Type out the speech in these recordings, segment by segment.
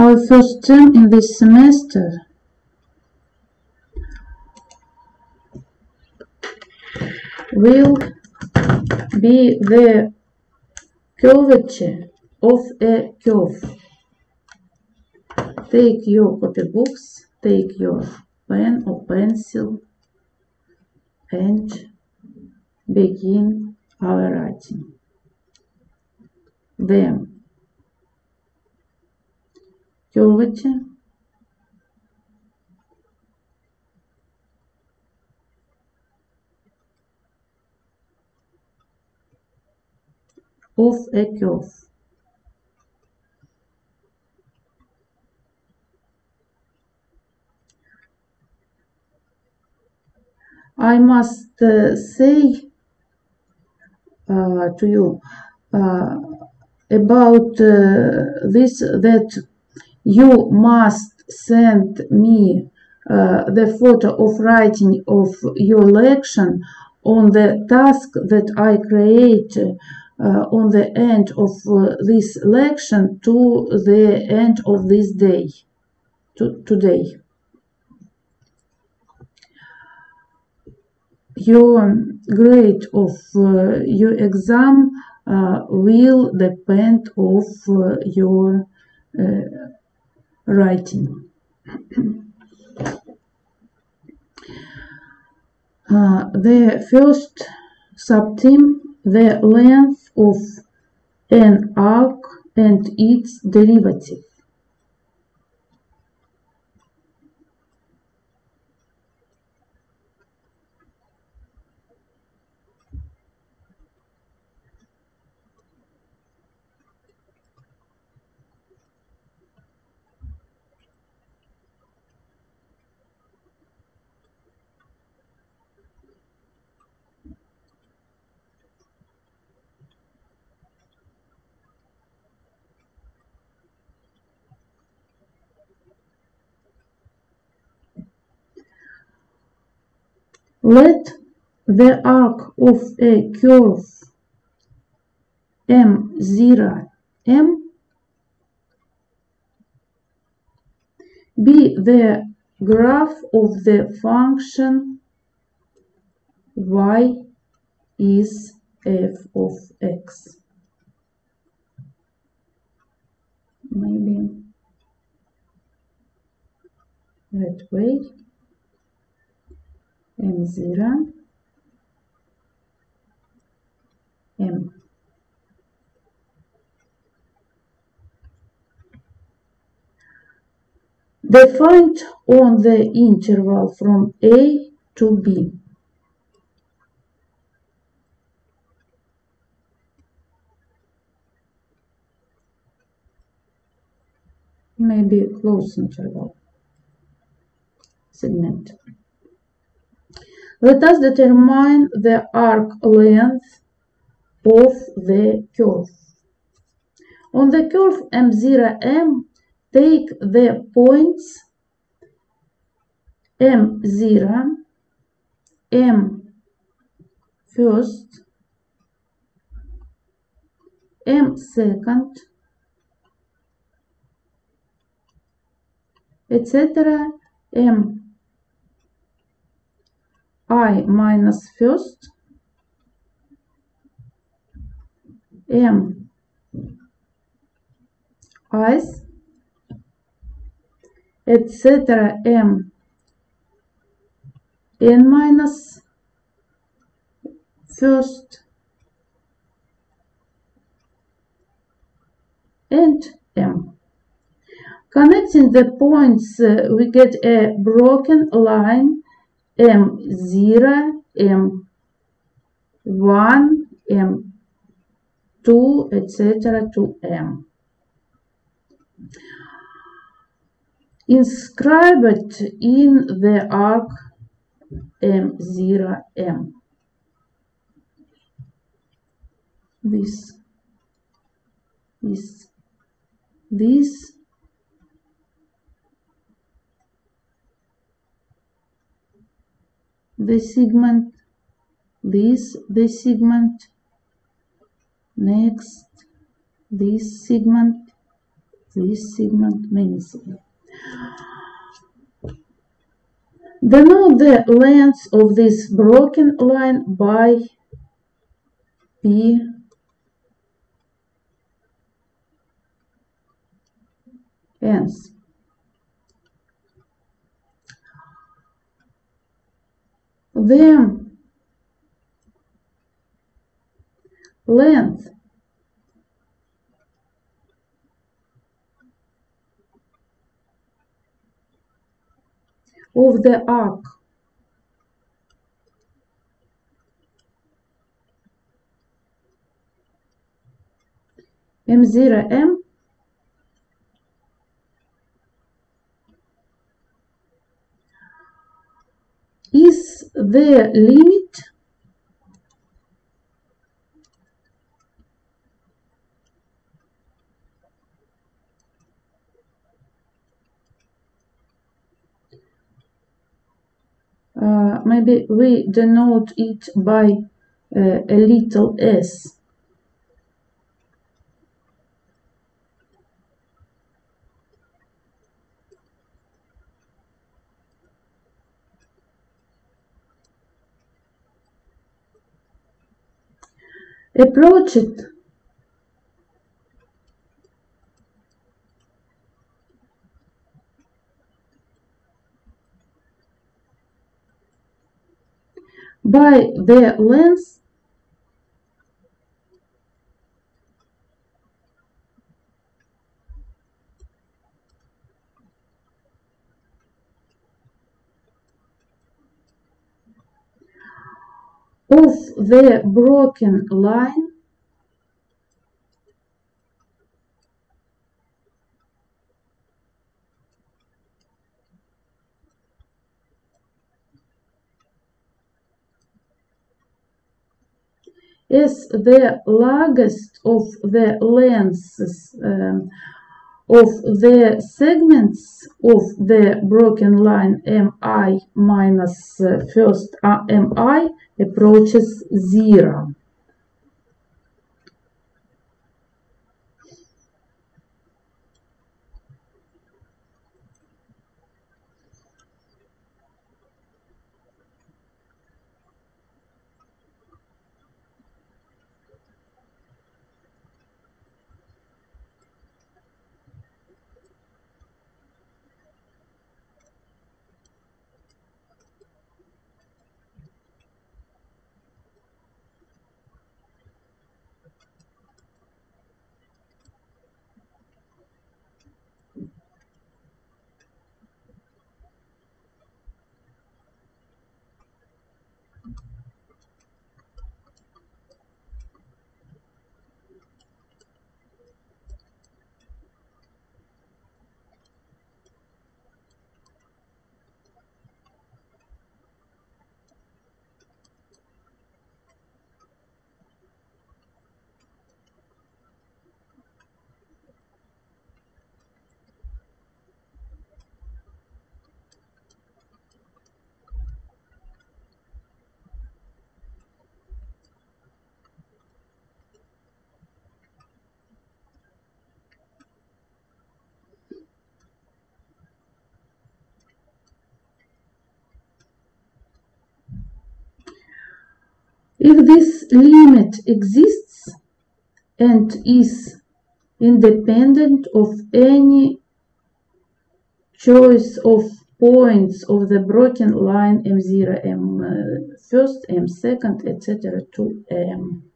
Our first term in this semester will be the curvature of a curve. Take your copybooks, take your pen or pencil and begin our writing. The curvature of a curve. I must uh, say uh, to you uh, about uh, this that you must send me uh, the photo of writing of your lection on the task that I create uh, on the end of uh, this lection to the end of this day, to today. Your grade of uh, your exam uh, will depend of uh, your uh, writing. the first subteam, the length of an arc and its derivative. Let the arc of a curve M0 M be the graph of the function y is f of x. Maybe that way m0 m defined on the interval from a to b. Maybe close interval. Segment let us determine the arc length of the curve. On the curve M0M, take the points M0, M first, M second, etc. M i minus first. M. I's etc m. N minus first. And m. Connecting the points, uh, we get a broken line M0, M1, M2, etc. to M. Inscribe it in the arc M0, M. This, this, this, the segment this the segment next this segment this segment, many segments. Denote the length of this broken line by P ends. The length of the arc M0 M. Is the limit uh, maybe we denote it by uh, a little s approach it. By the length of the broken line? Is the largest of the lengths um, of the segments of the broken line mi uh, first uh, mi approaches zero. If this limit exists and is independent of any choice of points of the broken line m0, m uh, first, m second, etc. to m.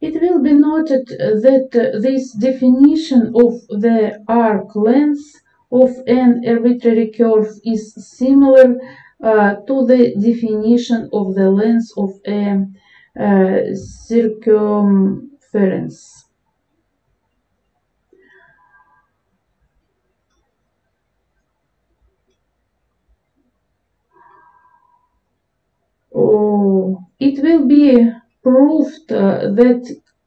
It will be noted that this definition of the arc length of an arbitrary curve is similar uh, to the definition of the length of a uh, circumference. Oh, it will be proved uh, that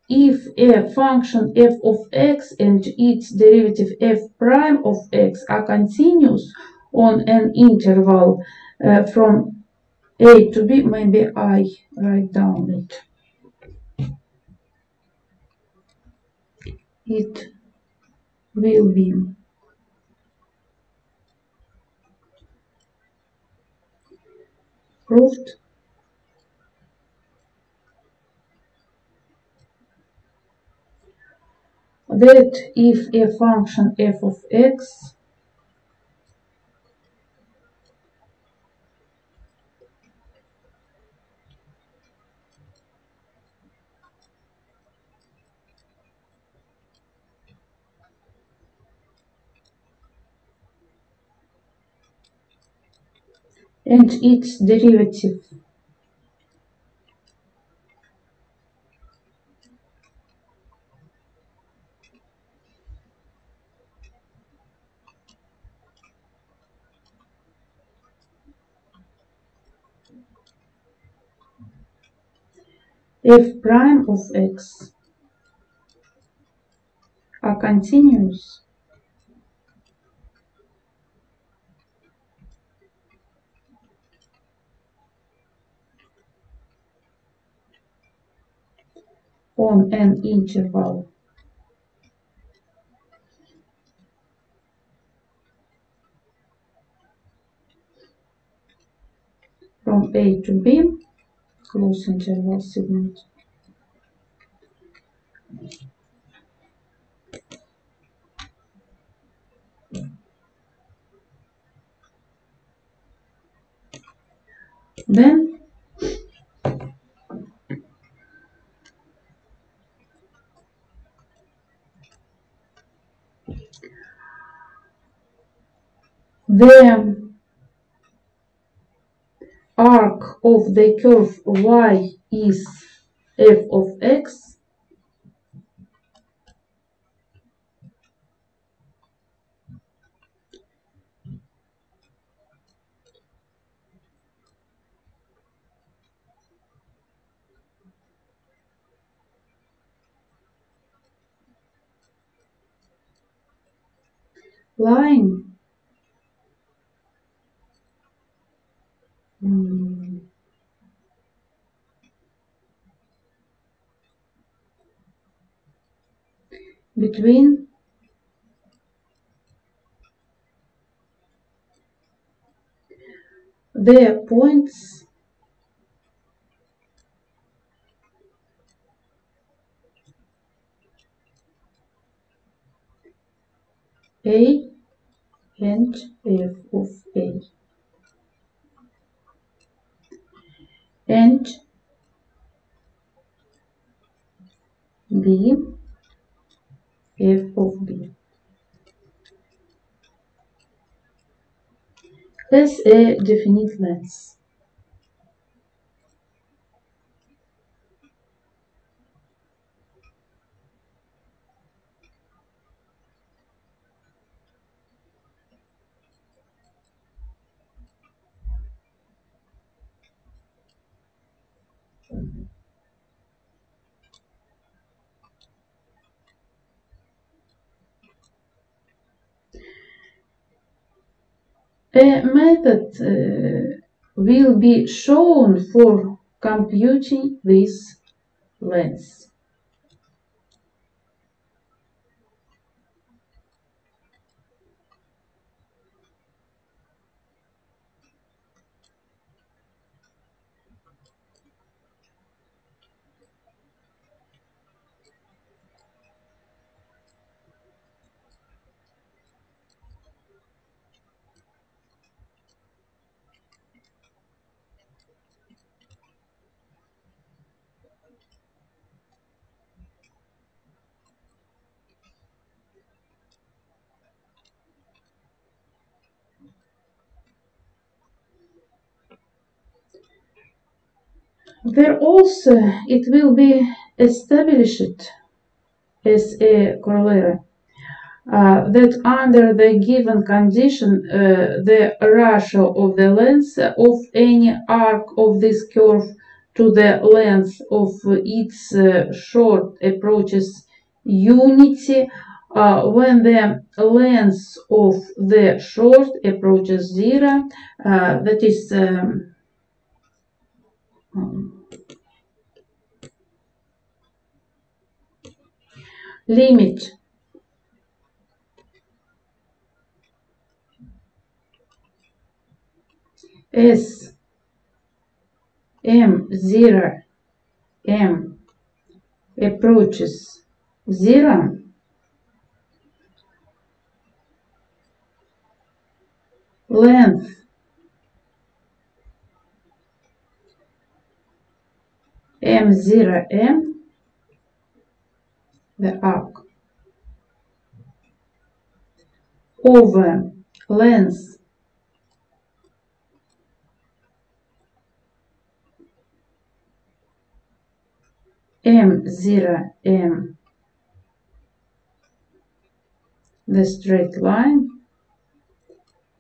if a function f of x and its derivative f prime of x are continuous on an interval uh, from a to b, maybe I write down it. It will be proved that if a function f of x and its derivative f prime of x are continuous on an interval from A to B, close interval segment. Then the arc of the curve y is f of x. Line mm, between the points A and f of A and B f of B has a definite length. A method uh, will be shown for computing this length. There also it will be established as a corollary uh, that under the given condition uh, the ratio of the length of any arc of this curve to the length of its uh, chord approaches unity uh, when the length of the chord approaches zero uh, that is um, limit. S. M. Zero. M. Approaches. Zero. Length. M zero M the arc. Over length m zero m. The straight line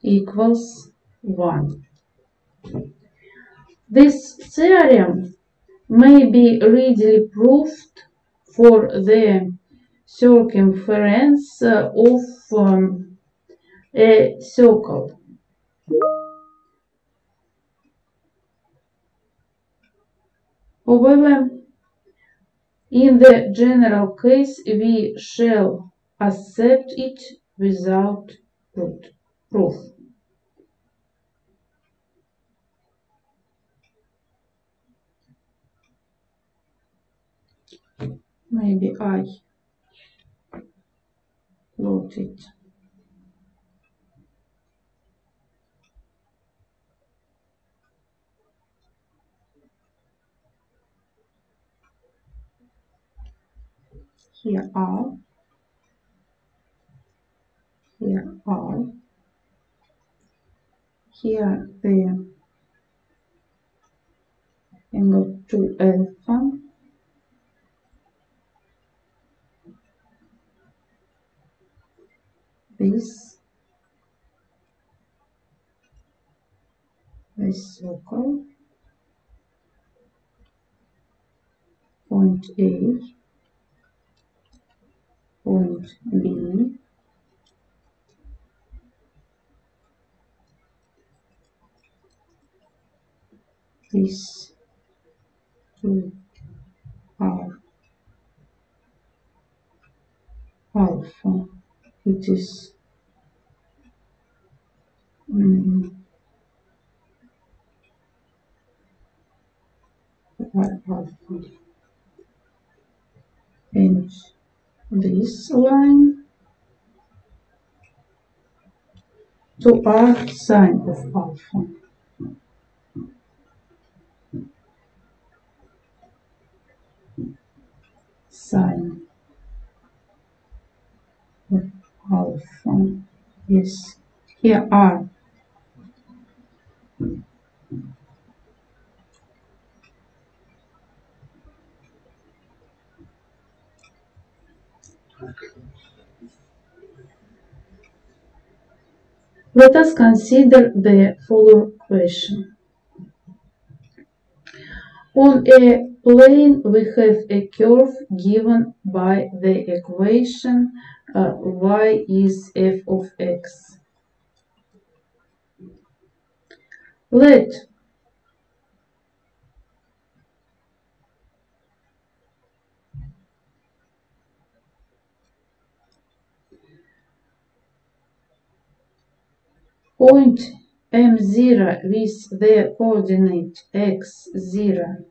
equals 1. This theorem may be readily proved for the circumference of um, a circle. However, in the general case, we shall accept it without proof. Maybe I wrote it. Here are. Here are. Here the angle 2 alpha this this circle point A. Point B. This two are alpha it is um, and this line to r sine of alpha. Sine of alpha. Yes, here are Let us consider the following question. On a plane we have a curve given by the equation uh, y is f of x. Let point m0 with the coordinate x0,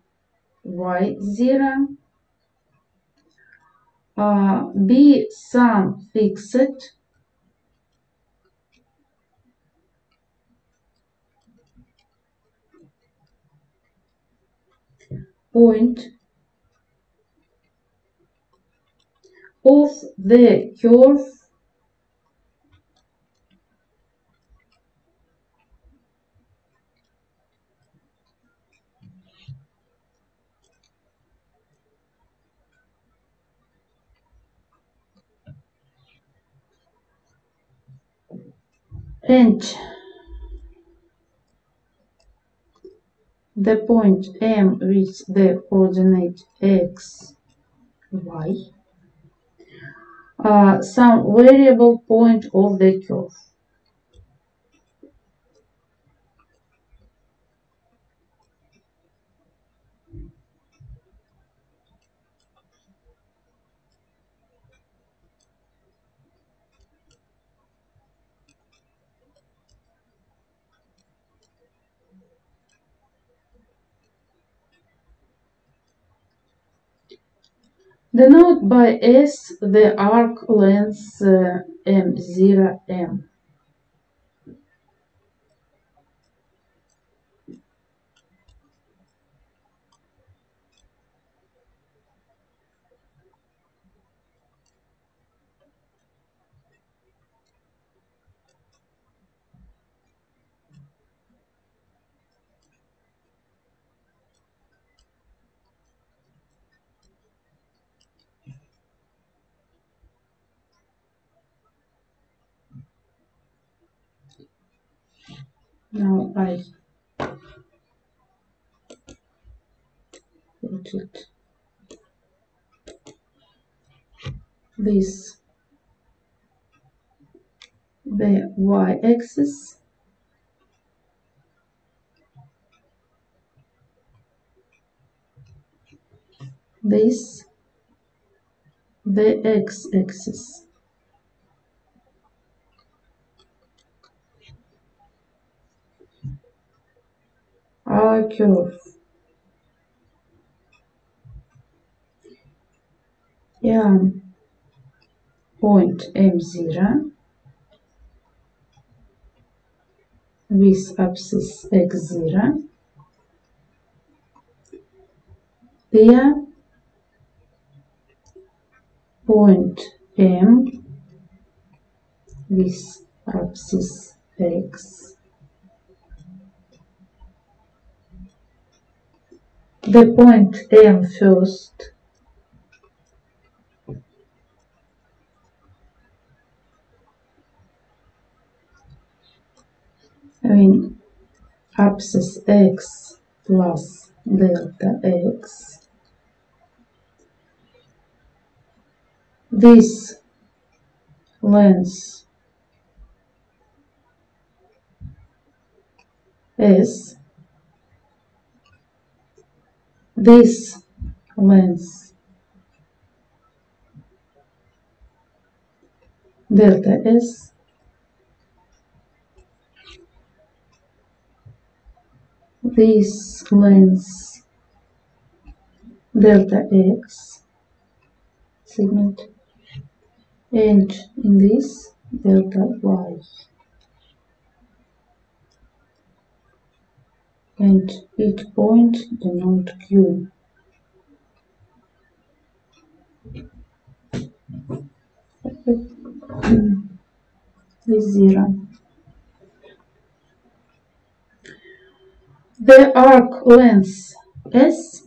y0 uh, be some fixed. Point. Of the curve and the point. M with the coordinate x, y, uh, some variable point of the curve. Denote by S the arc length uh, M0M. Now I put it this the y-axis this the x-axis curve yeah point m0 with axis x0 there. Point M. With axis X. The point M first. I mean axis X plus delta X. This length is this length delta S this length delta X segment. And in this delta y and each point denote q. Is zero. The arc length s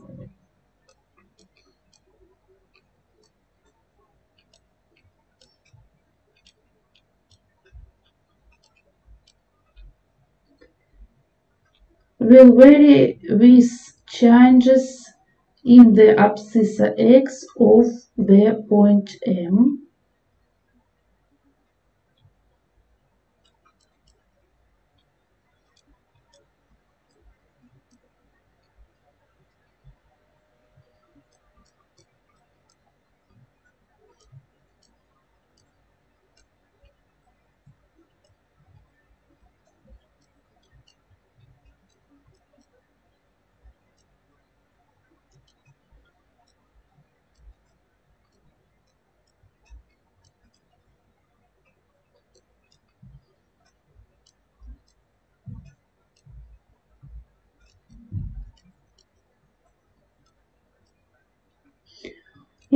will vary with changes in the abscissa x of the point M.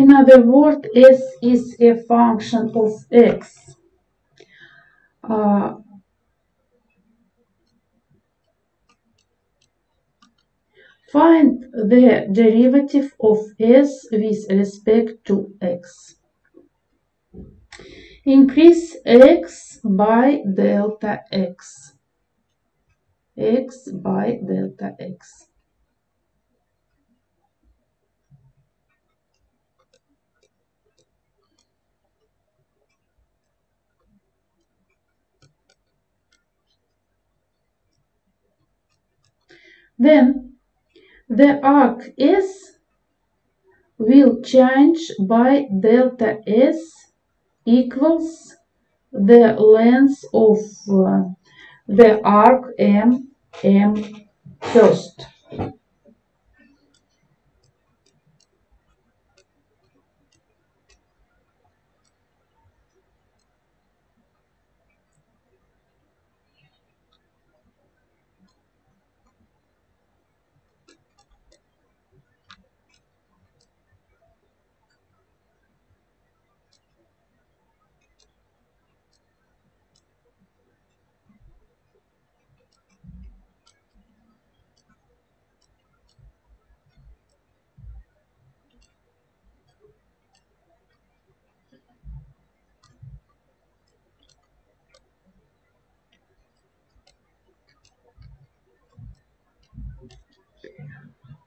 In other words, s is a function of x. Uh, find the derivative of s with respect to x. Increase x by delta x x by delta x Then the arc S will change by delta S equals the length of uh, the arc M M first.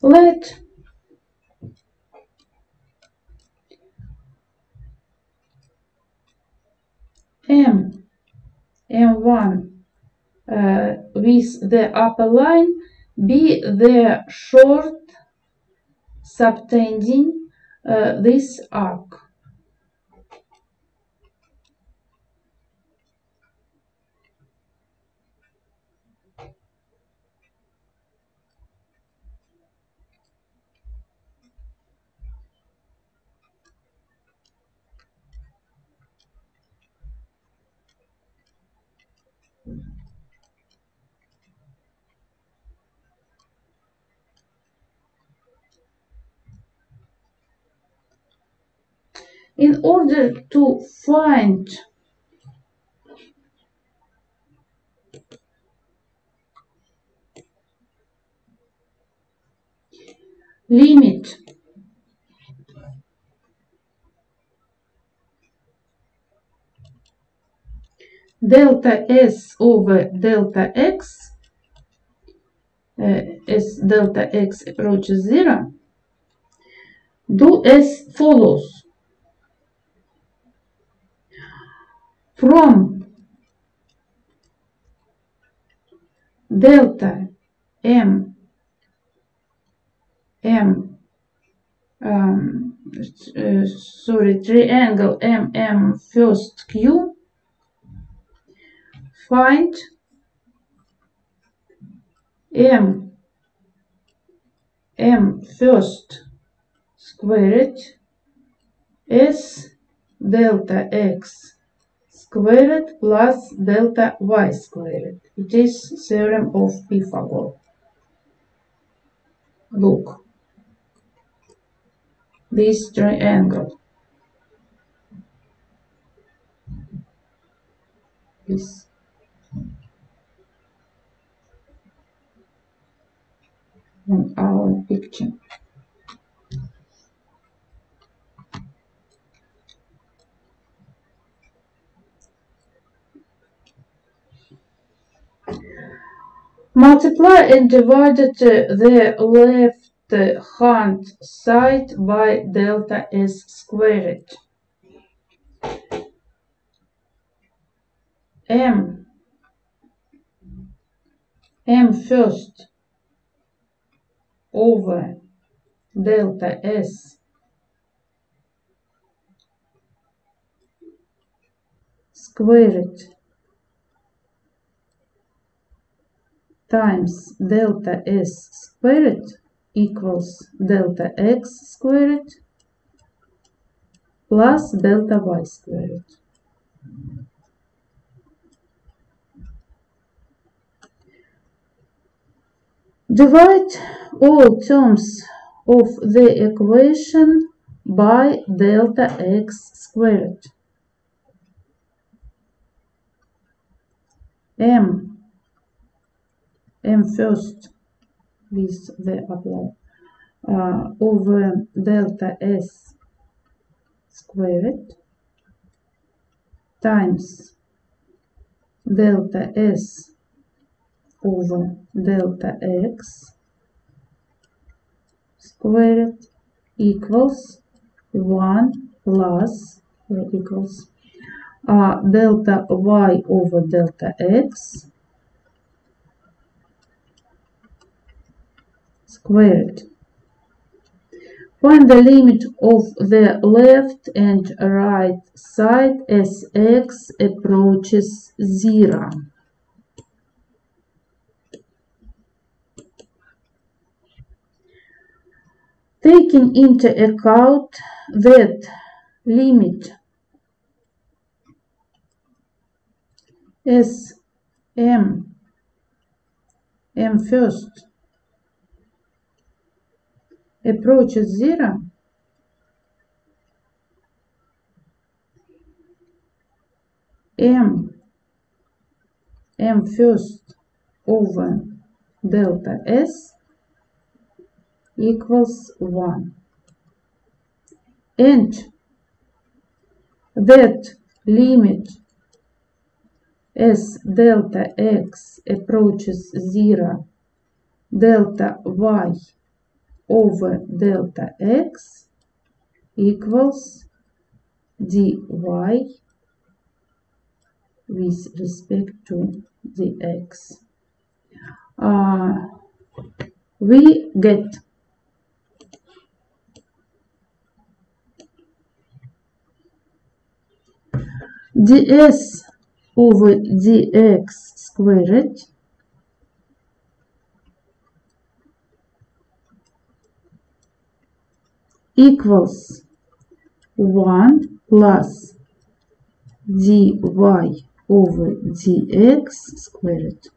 Let M M1 uh, with the upper line be the chord subtending uh, this arc. In order to find limit delta S over delta X uh, as delta X approaches zero, do as follows. From delta M M um, uh, sorry triangle M M first Q find m m first squared s delta x squared plus delta y squared. It is theorem of Pythagoras. Look, this triangle. This on our picture. Multiply and divide the left hand side by delta s squared. m. M first over delta S. Squared times delta S squared equals delta X squared plus delta Y squared. Divide all terms of the equation by delta x squared. m m first with the apply uh, over delta s squared times delta s over delta x squared equals 1 plus uh, equals uh, delta y over delta x squared. Find the limit of the left and right side as x approaches 0. Taking into account that limit is m, m first, approaches zero, m, m first over delta s equals 1 and that limit as delta x approaches 0 delta y over delta x equals dy with respect to the x. Uh, we get ds over dx squared equals 1 plus dy over dx squared.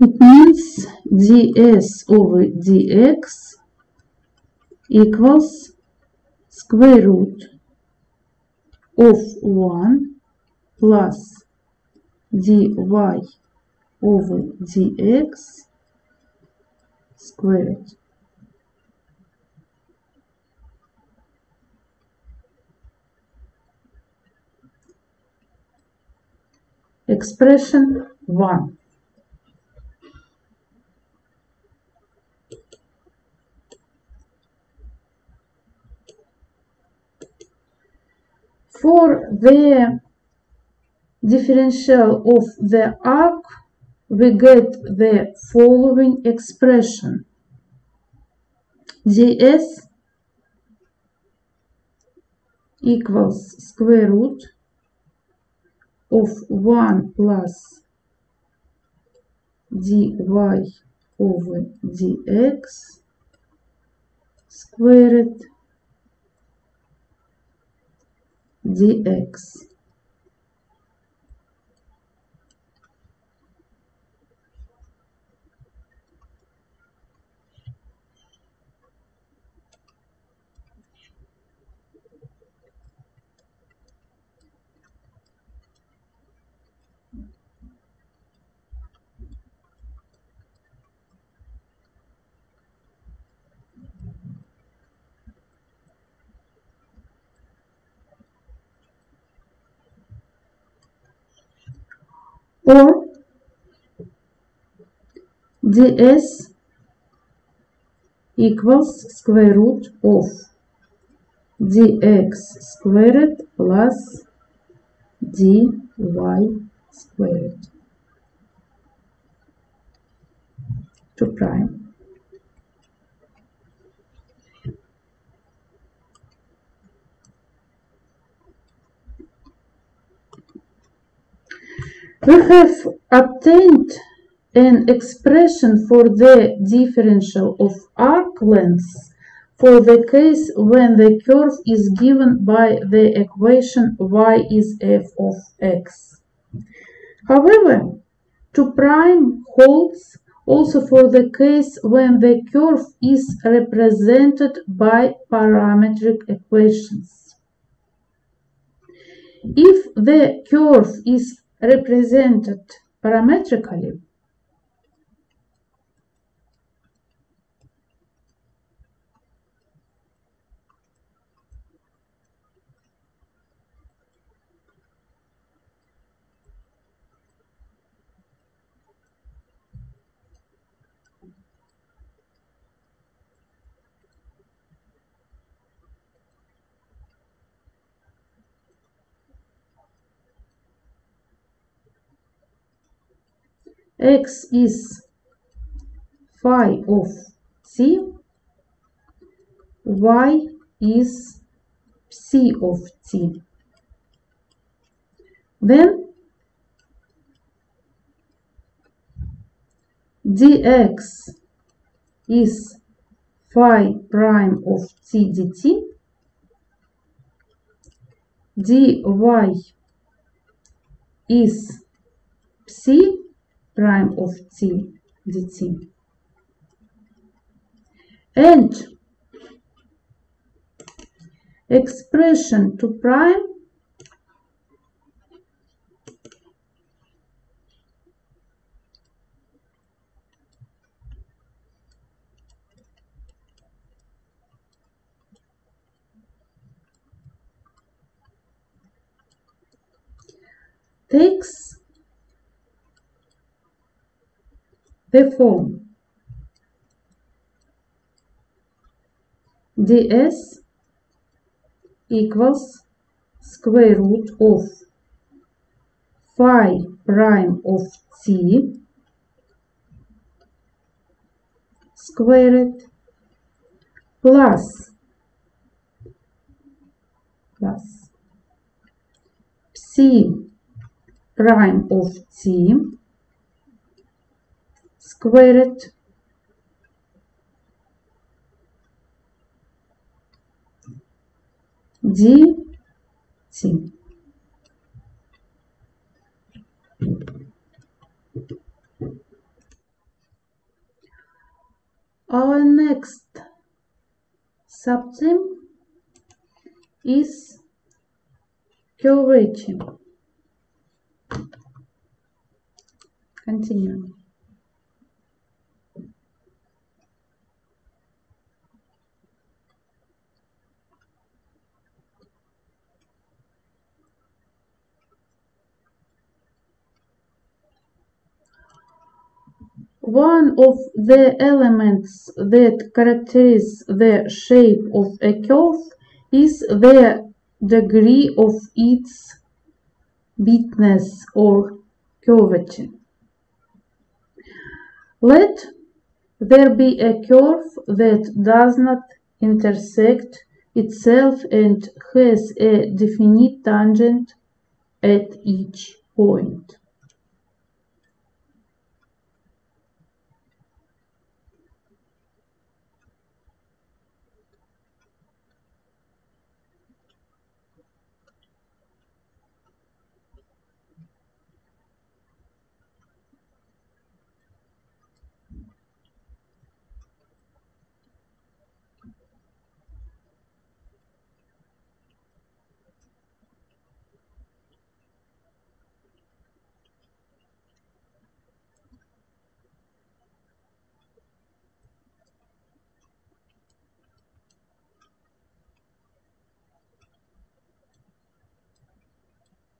It means ds over dx equals square root of 1 plus dy over dx squared. Expression 1. For the differential of the arc, we get the following expression. ds equals square root of 1 plus dy over dx squared dx. Or ds equals square root of dx squared plus dy squared 2 prime. We have obtained an expression for the differential of arc lengths for the case when the curve is given by the equation y is f of x. However, 2 prime holds also for the case when the curve is represented by parametric equations. If the curve is represented parametrically, x is phi of t, y is psi of t. Then dx is phi prime of t dt, dy is psi prime of t dt. And expression 2 prime takes the form ds equals square root of phi prime of t squared plus plus psi prime of t squared dt. Our next subtheme is curvature. Continue. One of the elements that characterize the shape of a curve is the degree of its bentness or curvature. Let there be a curve that does not intersect itself and has a definite tangent at each point.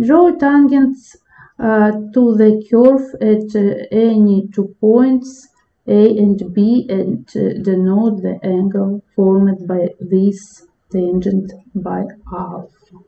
Draw tangents uh, to the curve at uh, any two points A and B and uh, denote the angle formed by this tangent by alpha.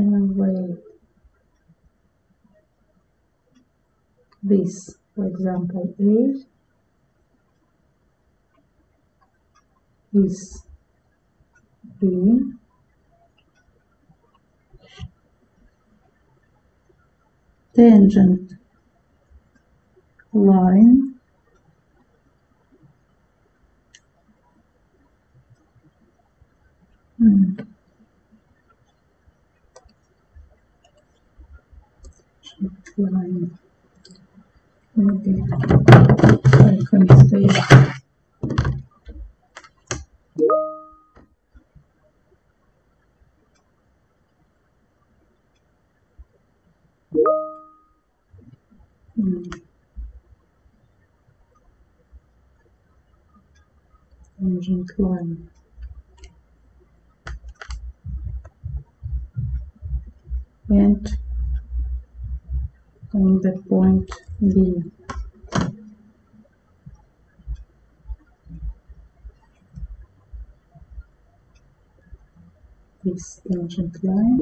Way this for example A is B tangent line line. Maybe. And on the point B. This tangent line.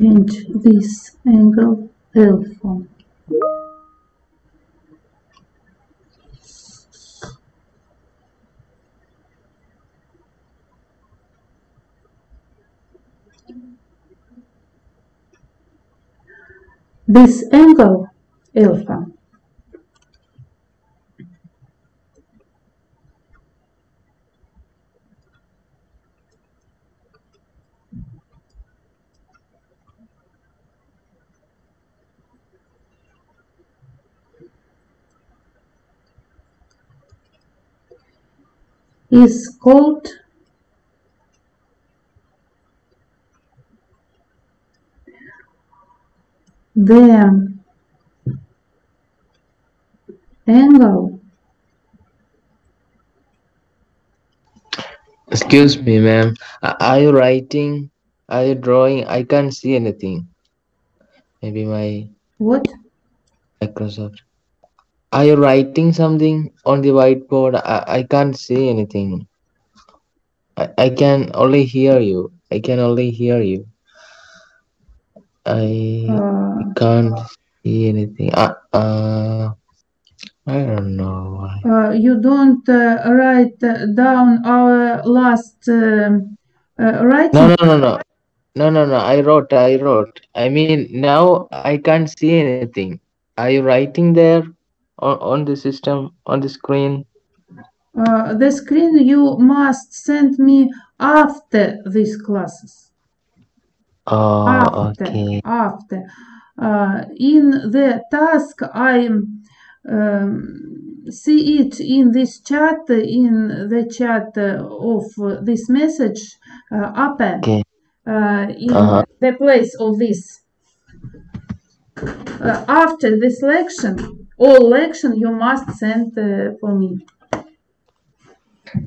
And this angle alpha. This angle alpha is called the angle Excuse me, ma'am. Are you writing? Are you drawing? I can't see anything. Maybe my what Microsoft. Are you writing something on the whiteboard? I, I can't see anything. I, I can only hear you. I can only hear you. I uh, can't see anything. Uh, uh, I don't know why. uh, you don't uh, write uh, down our last um, writing No, no, no, no. No, no, no. I wrote, I wrote. I mean, now I can't see anything. Are you writing there on, on the system, on the screen? uh, the screen you must send me after these classes Oh, after okay. after uh, in the task i um, see it in this chat in the chat of this message uh, upper Okay. uh, in Uh-huh. the place of this uh, after this lection all lection you must send uh, for me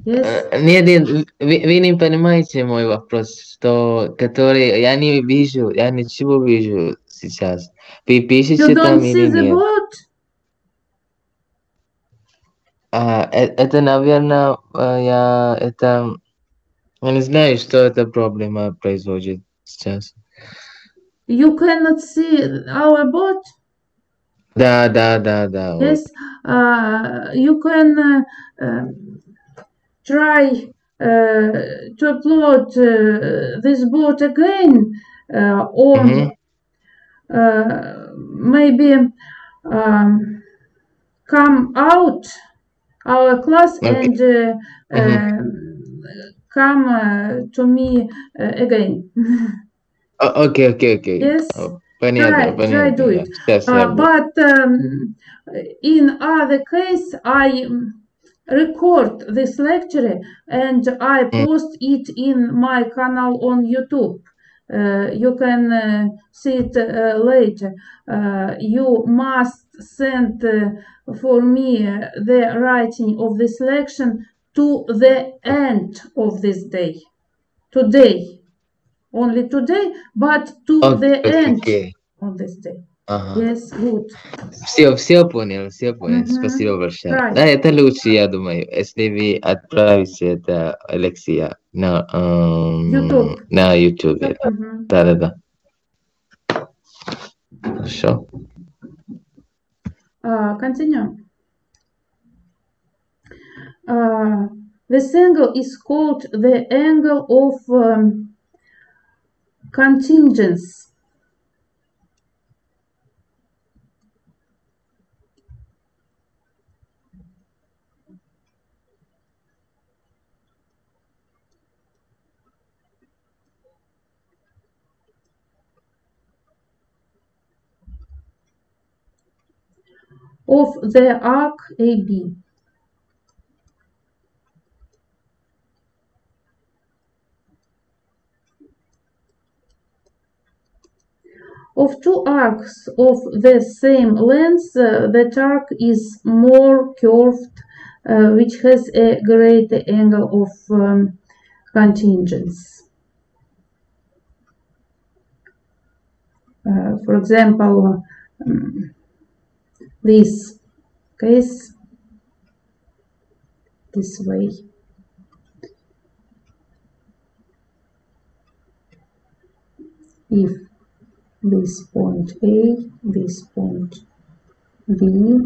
yes Э, Нет, нет, вы, вы не понимаете мой вопрос, что который я не вижу, я ничего вижу сейчас. Ты пишешь You это don't see или the нет? boat? А, э- это, наверное, а, я это я не знаю, что эта проблема производит сейчас. You cannot see our boat? Да, да, да, да. вот. Yes, uh, you can uh, try uh, to upload uh, this boat again, uh, or Mhm. uh, maybe um, come out our class Okay. and uh, Mhm. um, come uh, to me uh, again. О- Окей, окей, окей. Yes. О, Понятно, Try- try понятно. do я it. Сейчас я Uh, буду. but um, in other case, I um, record this lecture and I post it in my channel on YouTube. Uh, you can uh, see it uh, later. Uh, you must send uh, for me uh, the writing of this lecture to the end of this day. Today. Only today, but to okay. the end on this day. Ага. Yes, good. Все, все понял, все понял. Мгм. Спасибо большое. Right. Да, это лучше, я думаю, если вы отправите это Алексея на, эм, YouTube. на YouTube. Мгм. Да, да, да. Хорошо. Uh, continue. Uh, this angle is called the angle of um, contingence. Of the arc AB. Of two arcs of the same length, uh, that arc is more curved, uh, which has a greater angle of um, contingence. Uh, for example, um, this case this way. If this point A, this point B,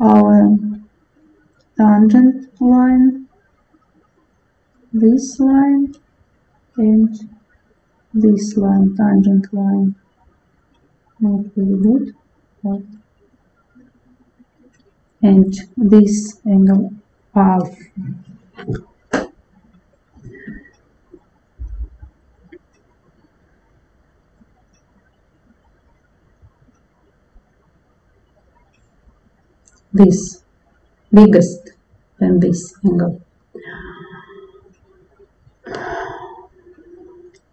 our tangent line, this line, and this line, tangent line not very good, but and this angle half. This biggest than this angle.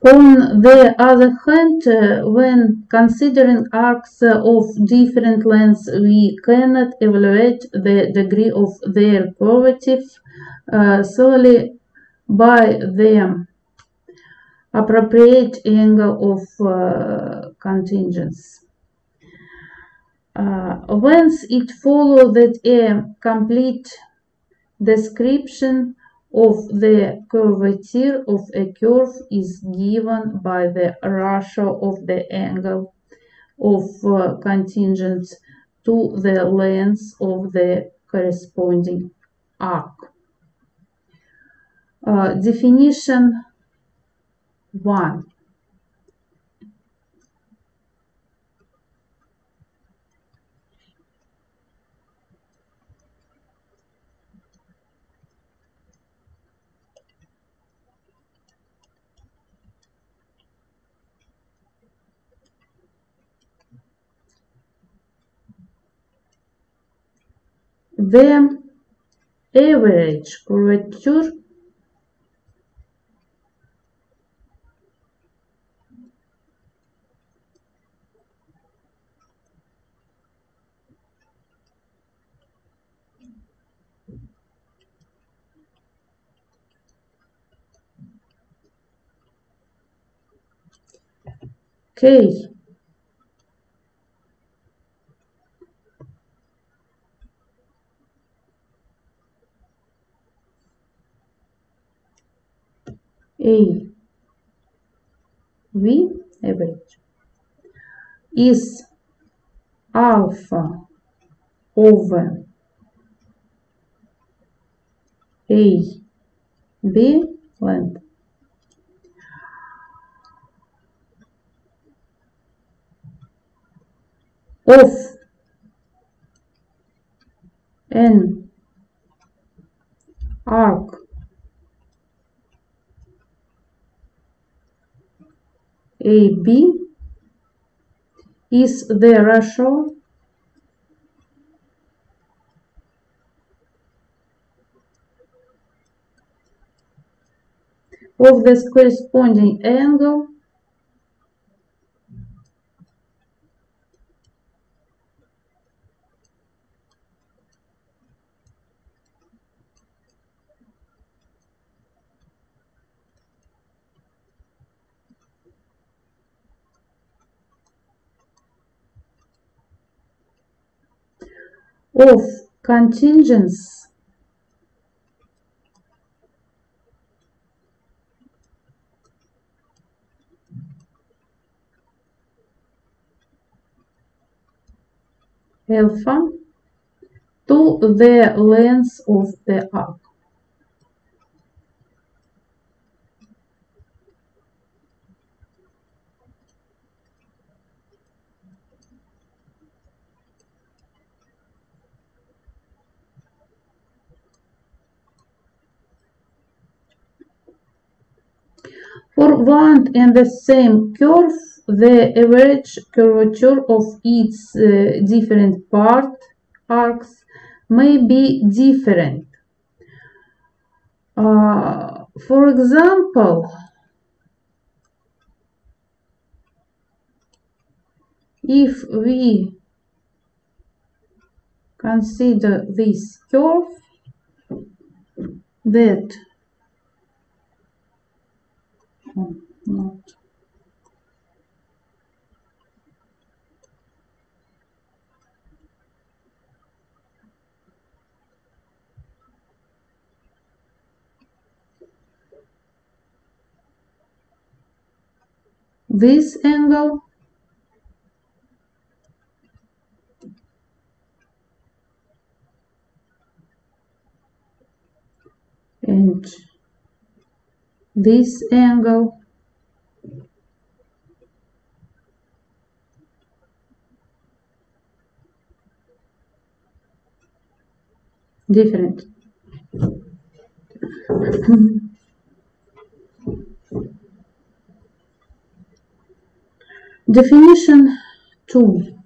On the other hand, uh, when considering arcs uh, of different lengths, we cannot evaluate the degree of their curvature uh, solely by the appropriate angle of uh, contingence. Uh, whence it follows that a complete description of the curvature of a curve is given by the ratio of the angle of uh, contingence to the length of the corresponding arc. Uh, definition 1. The average curvature K A. V average. Is alpha over A B length? Of an arc AB is the ratio of the corresponding angle of contingence alpha to the length of the arc. For one and the same curve, the average curvature of its uh, different part arcs may be different. Uh, for example, if we consider this curve that not this angle. And this angle. Different. Definition 2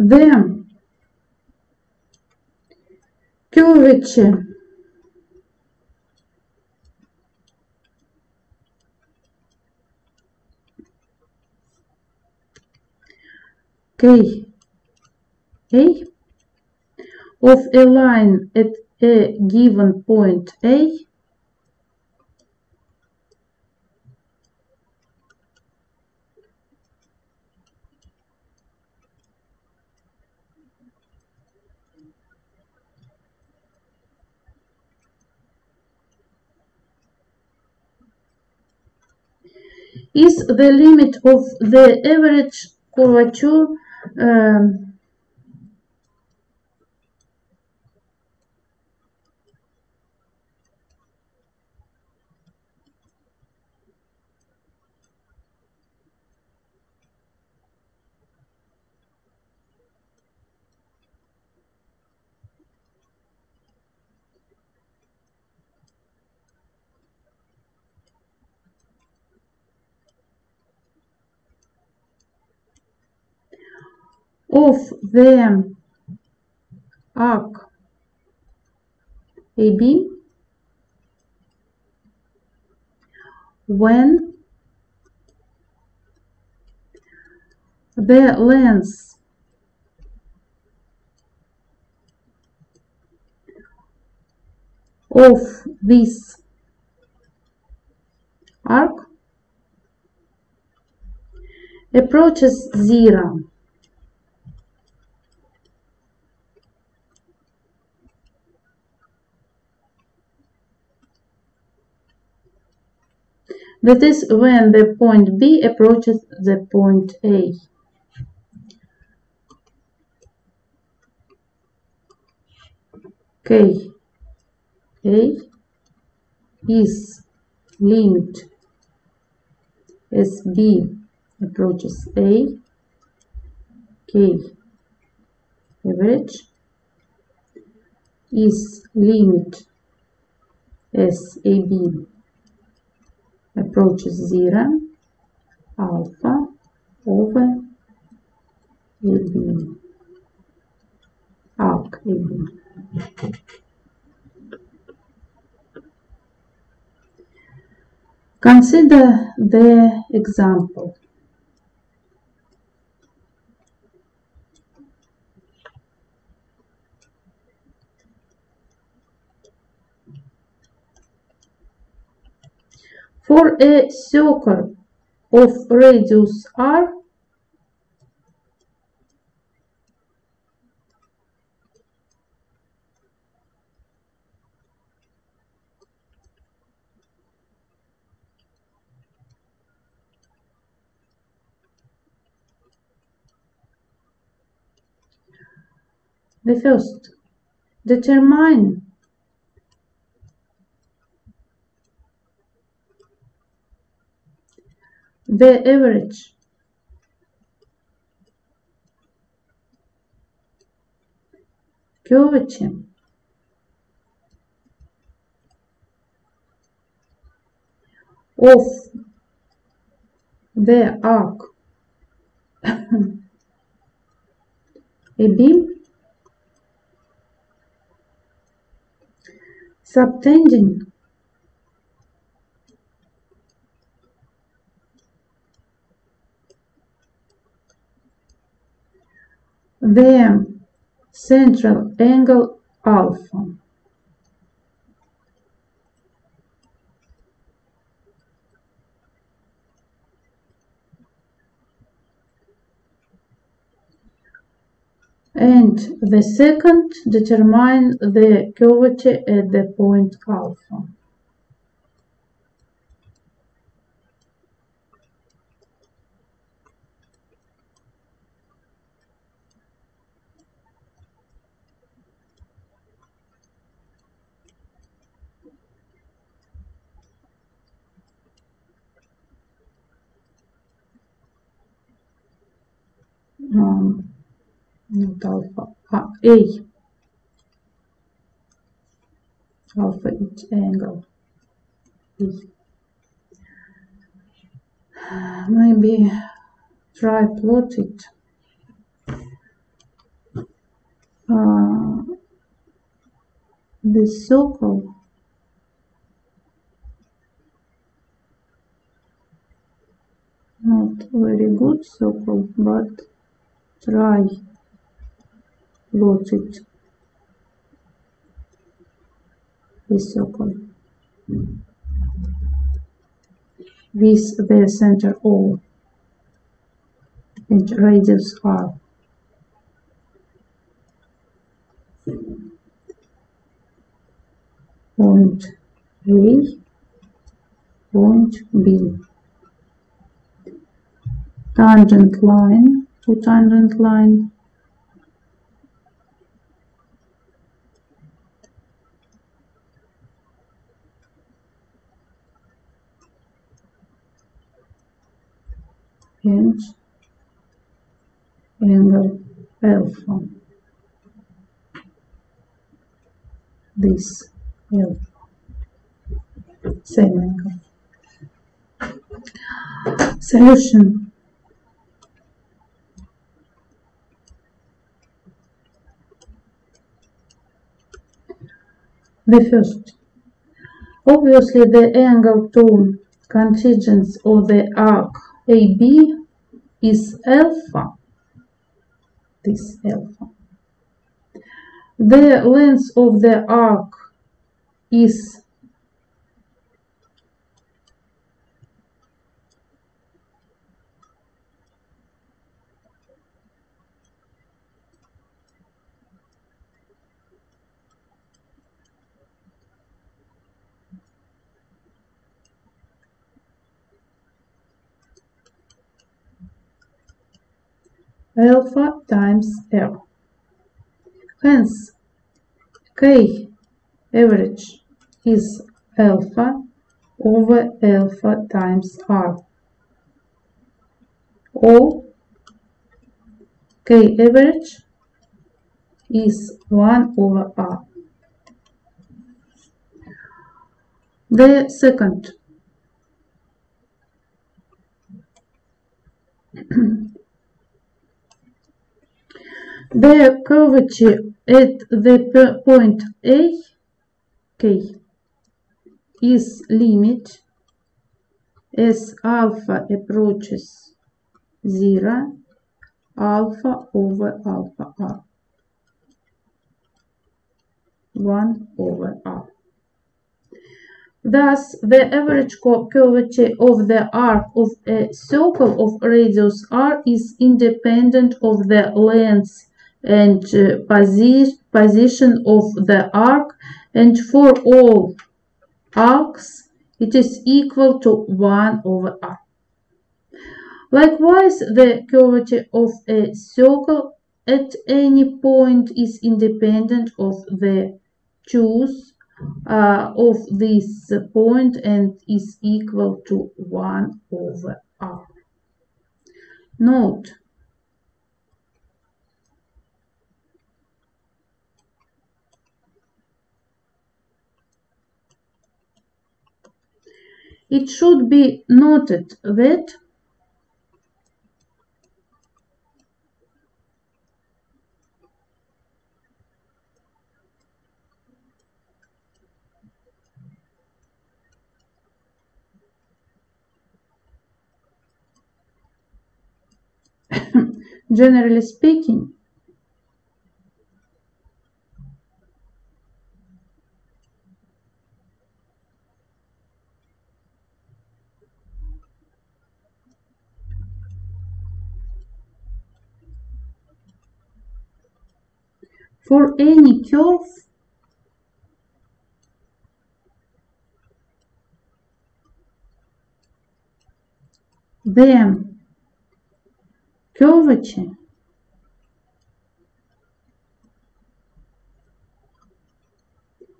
the curvature K A of a line at a given point A is the limit of the average curvature um, of the arc AB when the length of this arc approaches zero. That is when the point B approaches the point A. K. A is limit. As B approaches A. K. Average. Is limit. As AB approaches zero alpha over AB arc AB. Consider the example. For a circle of radius r, the first determine the average. Curvature of the arc a beam subtending the central angle alpha. And the second, determine the curvature at the point alpha. Um, not alpha, ah, A. Alpha each angle. Maybe try plot it. Uh, the circle not very good circle but try this circle with the center O and radius R point A point B. Tangent line to tangent line. And angle alpha this alpha same angle. Solution The first. Obviously, the angle to contingence of the arc AB is alpha. This alpha. The length of the arc is alpha times L. Hence, K average is alpha over alpha times R. Or K average is 1 over R. The second The curvature at the point A, K, is limit as alpha approaches 0, alpha over alpha r, 1 over r. Thus, the average curvature of the arc of a circle of radius r is independent of the length and uh, posi position of the arc and for all arcs it is equal to 1 over r. Likewise, the curvature of a circle at any point is independent of the choose uh, of this point and is equal to 1 over r. Note It should be noted that generally speaking, for any curve the curvature.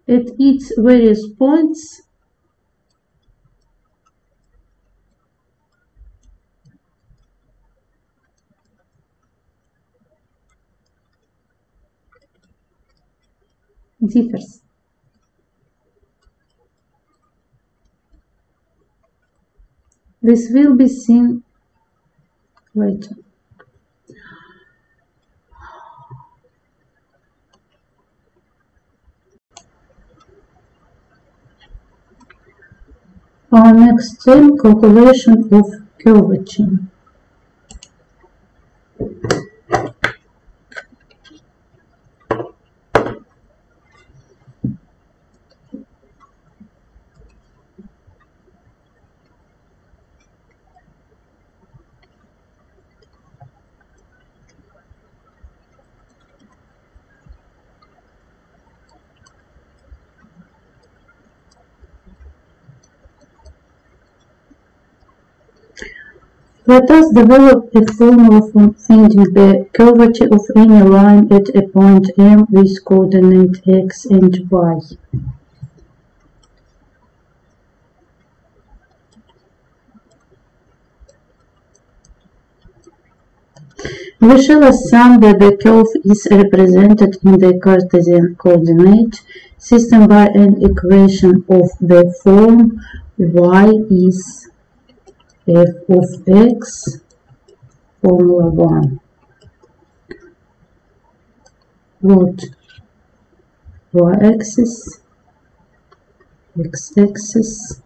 At its various points differs. This will be seen later. Our next term, calculation of curvature. Let us develop a formula for finding the curvature of any line at a point M with coordinate x and y. We shall assume that the curve is represented in the Cartesian coordinate system by an equation of the form y is f of x formula 1 root y-axis x-axis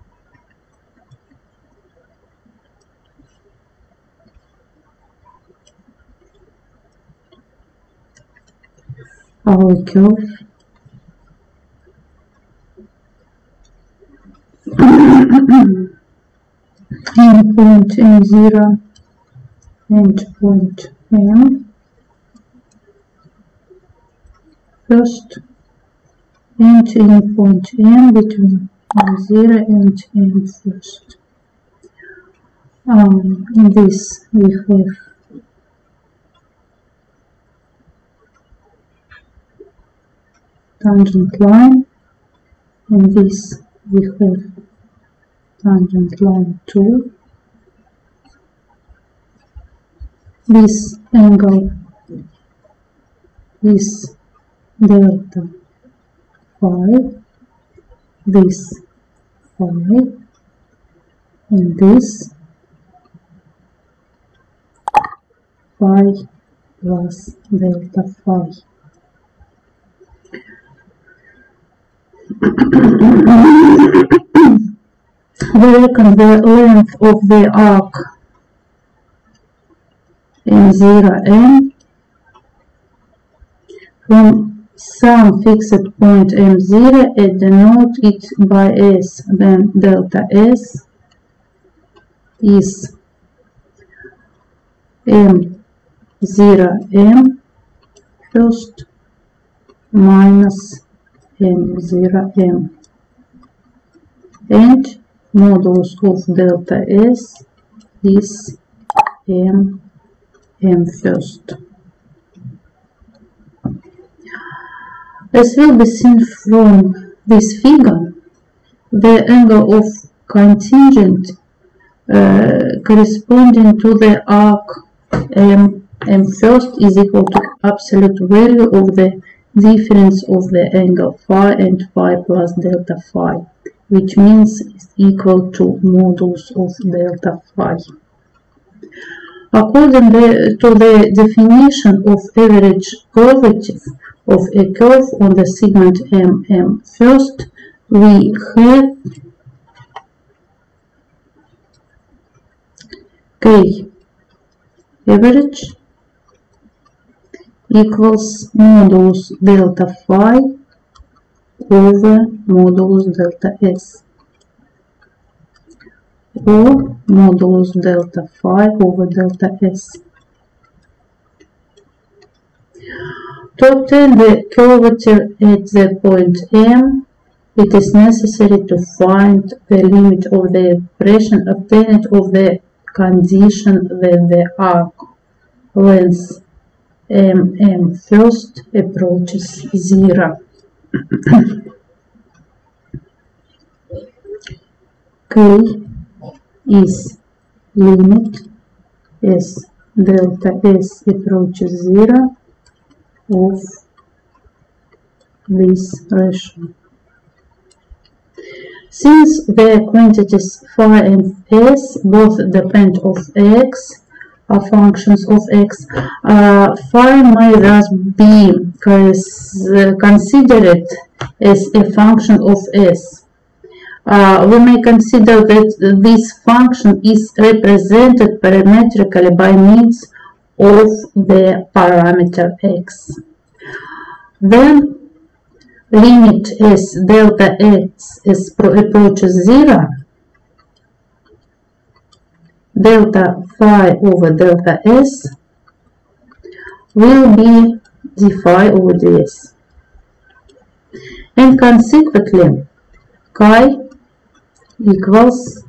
our curve. endpoint m0 endpoint m. First and endpoint m between m0 and m first. Um, in this we have tangent line. And this we have tangent line 2 this angle is delta phi this phi and this phi plus delta phi we reckon the length of the arc m0 n from some fixed point m0 and denote it by s then delta s is m0 m first minus m0 m and modulus of delta s is m m first. As will be seen from this figure, the angle of contingent uh, corresponding to the arc m m first is equal to absolute value of the difference of the angle phi and phi plus delta phi, which means is equal to modulus of delta phi. According to the definition of average curvature of a curve on the segment MM first, we have K average equals modulus delta phi over modulus delta s or modulus delta phi over delta s. To obtain the curvature at the point M, it is necessary to find the limit of the expression obtained of the condition that the arc length MM first approaches zero. K is limit as delta s approaches zero of this ratio. Since the quantities phi and s both depend of x, functions of x, uh, phi may thus be considered as a function of s. Uh, we may consider that this function is represented parametrically by means of the parameter x. Then limit as delta x is approaches zero, delta phi over delta s will be d phi over ds. And consequently, chi equals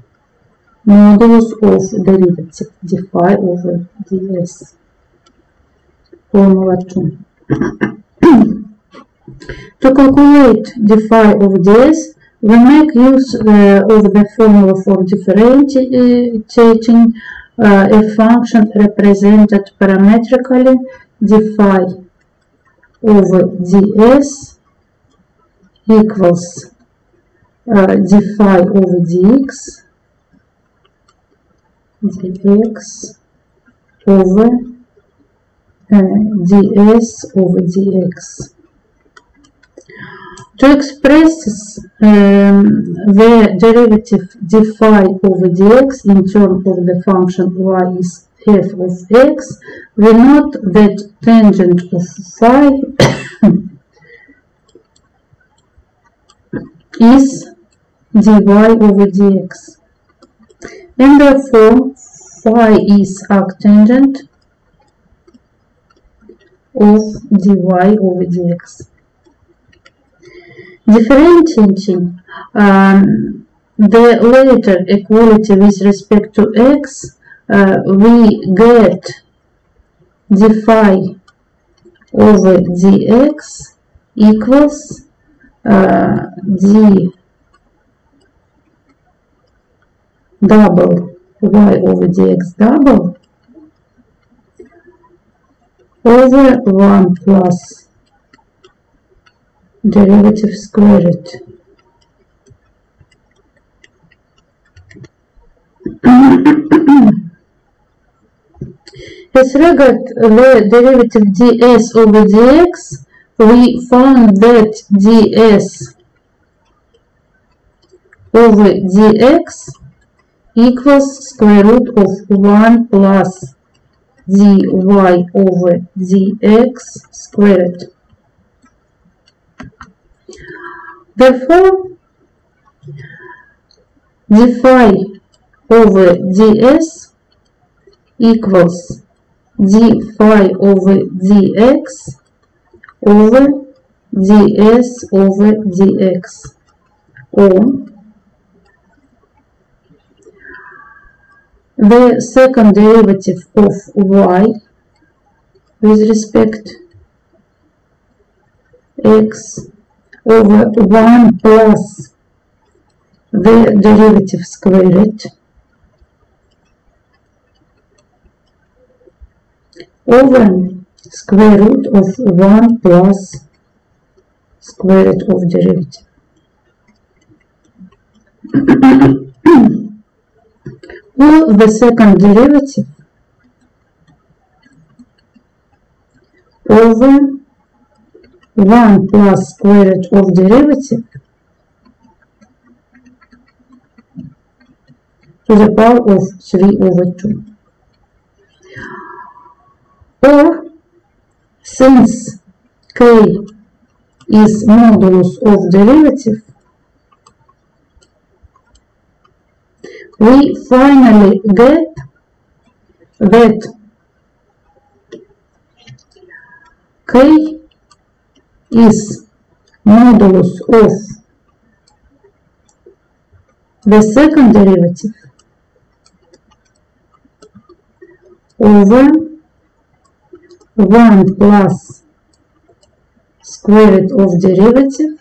modulus of derivative d phi over ds. Formula 2. to calculate d phi over ds, we make use uh, of the formula for differentiating uh, a function represented parametrically d phi over ds equals uh, over dx dx over uh, ds over dx. To express um, the derivative d phi over dx in terms of the function y is f of x, we note that tangent of phi is dy over dx. And therefore, phi is arctangent of dy over dx. Differentiating um, the later equality with respect to x, uh, we get d phi over dx equals uh, d double y over dx double over 1 plus derivative square squared. As regard the derivative ds over dx, we found that ds over dx equals square root of 1 plus dy over dx squared. Therefore, d phi over ds equals d phi over dx over ds over dx. Or the second derivative of y with respect x over 1 plus the derivative squared over square root of 1 plus square root of derivative. well, the second derivative over 1 plus square root of derivative to the power of 3 over 2. Or since k is modulus of derivative, we finally get that k is modulus of the second derivative over 1 plus square root of derivative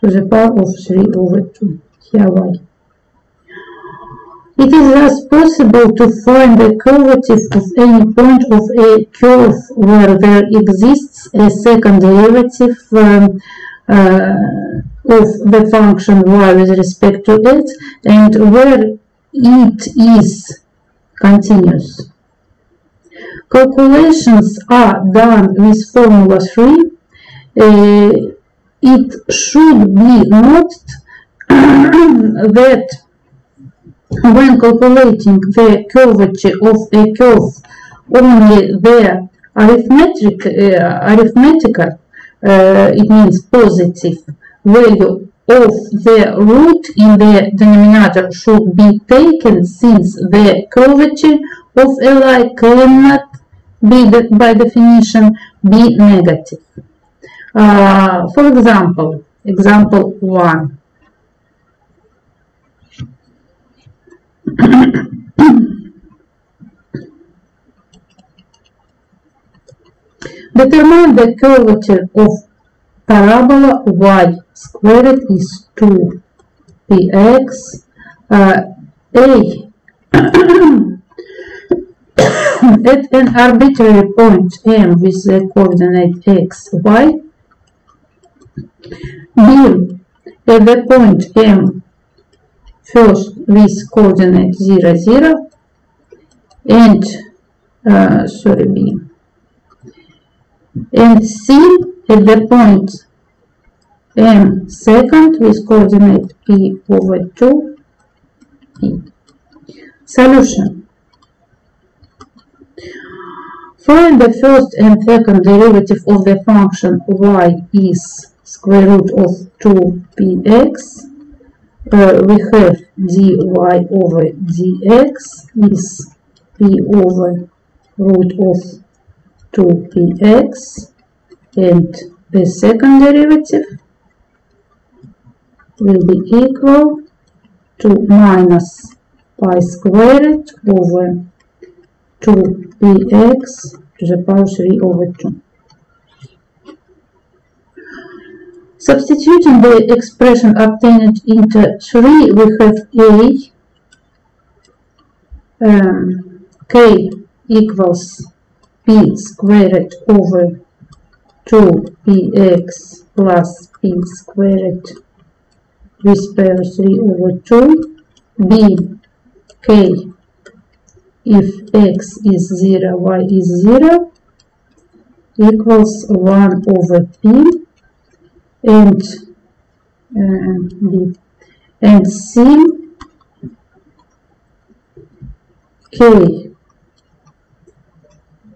to the power of 3 over 2 here y. It is thus possible to find the curvative of any point of a curve where there exists a second derivative um, uh, of the function y with respect to it and where it is continuous. Calculations are done with formula 3. Uh, it should be noted that when calculating the curvature of a curve, only the arithmetic, uh, arithmetical, uh, it means positive, value of the root in the denominator should be taken since the curvature of a line cannot be, by definition, be negative. Uh, for example, example 1. Determine the curvature of parabola y squared is 2 px uh, a. At an arbitrary point m with the coordinate x y. B. At the point m first with coordinate 0 0 and uh, sorry b and c at the point m second with coordinate p over 2 p. Solution. Find the first and second derivative of the function y is square root of 2px. Uh, we have dy over dx is p over root of 2px and the second derivative will be equal to minus pi squared over 2px to the power 3 over 2. Substituting the expression obtained into 3, we have a um, k equals p squared over 2px plus p squared with pair 3 over 2 b k if x is 0 y is 0 equals 1 over p and uh, and c k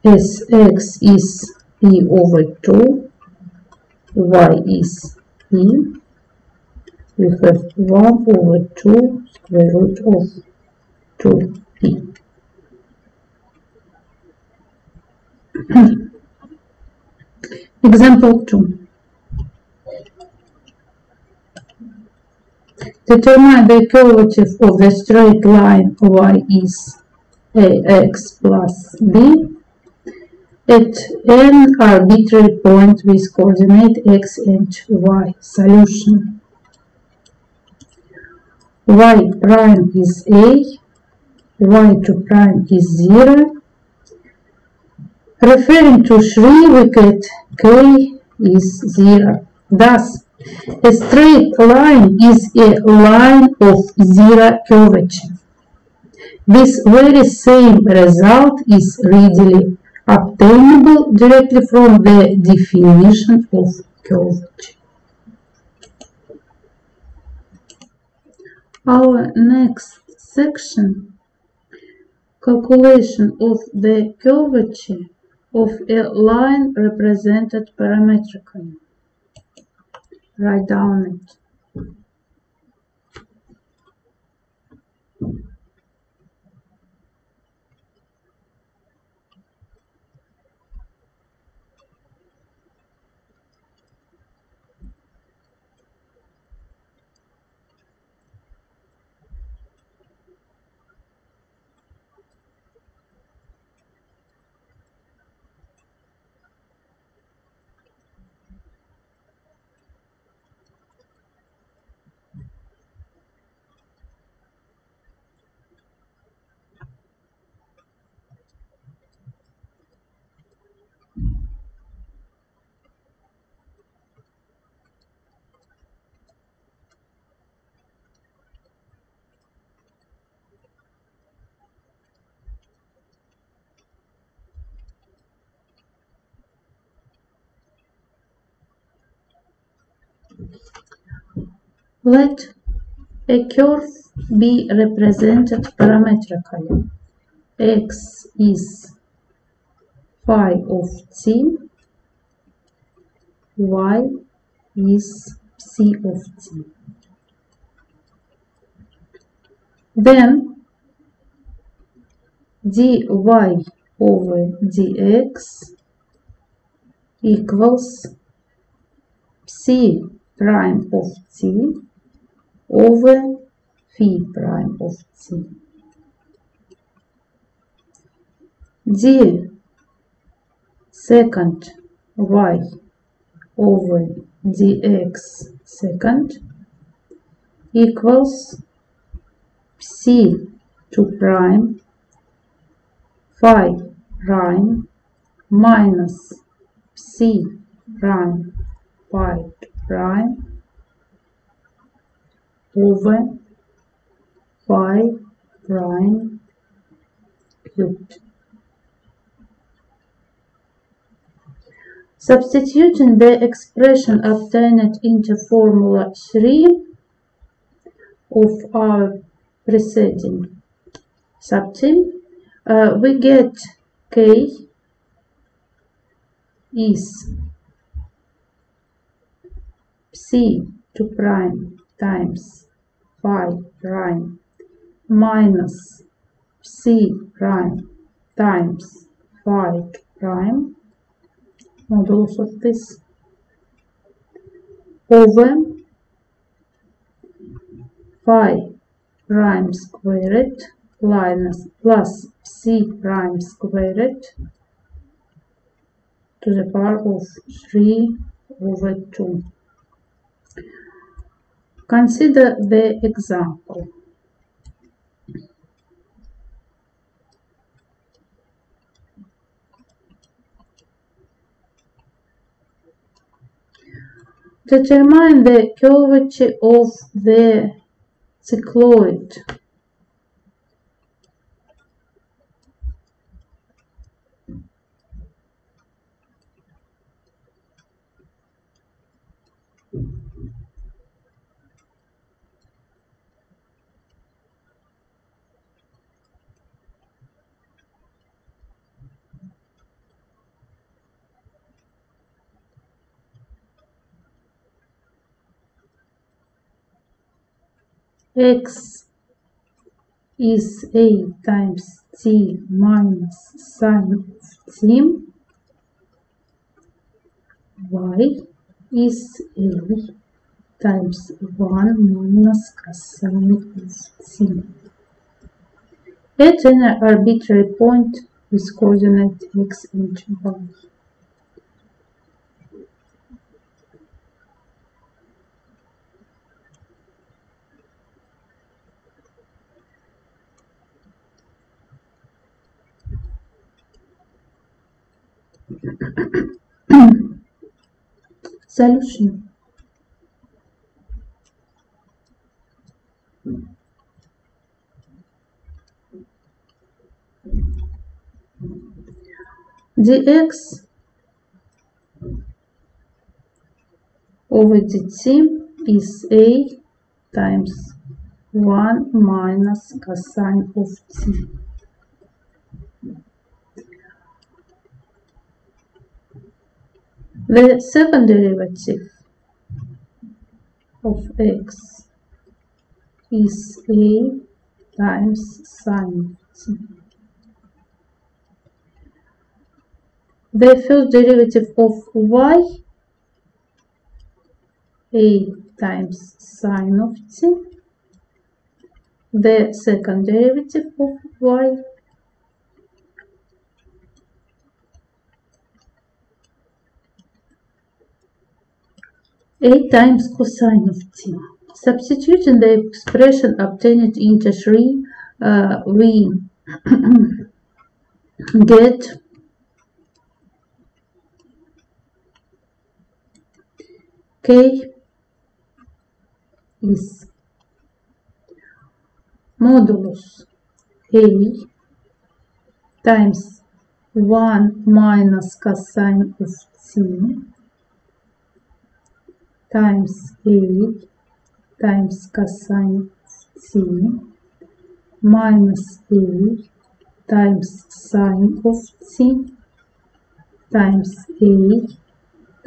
as x is p over 2 y is p we have 1 over 2 square root of 2p Example 2. Determine the curvature of the straight line y is ax plus b at an arbitrary point with coordinate x and y. Solution. y prime is a, y2 prime is 0, Referring to 3, we get k is 0. Thus, a straight line is a line of zero curvature. This very same result is readily obtainable directly from the definition of curvature. Our next section, calculation of the curvature of a line represented parametrically. Write down it. Let a curve be represented parametrically. x is phi of t, y is psi of t. Then dy over dx equals psi prime of t over phi prime of t. d second y over dx second equals psi 2 prime phi prime minus psi prime phi prime over. Phi prime. Cubed. Substituting the expression obtained into formula 3 of our preceding subteam, uh, we get k is psi to prime times phi prime minus psi prime times phi prime modulus of this over phi prime squared minus plus psi prime squared to the power of 3 over 2. Consider the example. Determine the curvature of the cycloid. X is a times t minus sine of t y is a times 1 minus cosine of t at an arbitrary point with coordinate x and y. Solution dx over dt is a times 1 minus cosine of t. The second derivative of x is a times sine t. The first derivative of y a times sine of t. The second derivative of y a times cosine of t. Substituting the expression obtained into 3, uh, we get k is modulus a times 1 minus cosine of t times a times cosine t minus a times sine of t times a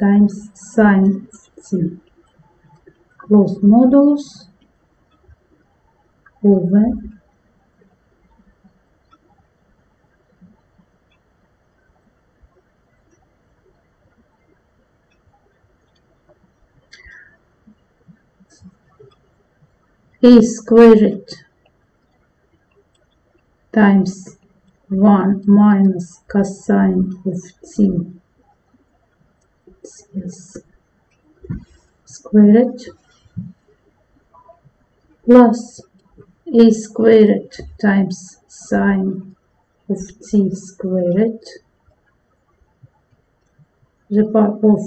times sine of t close modulus over a squared times 1 minus cosine of t squared plus a squared times sine of t squared the power of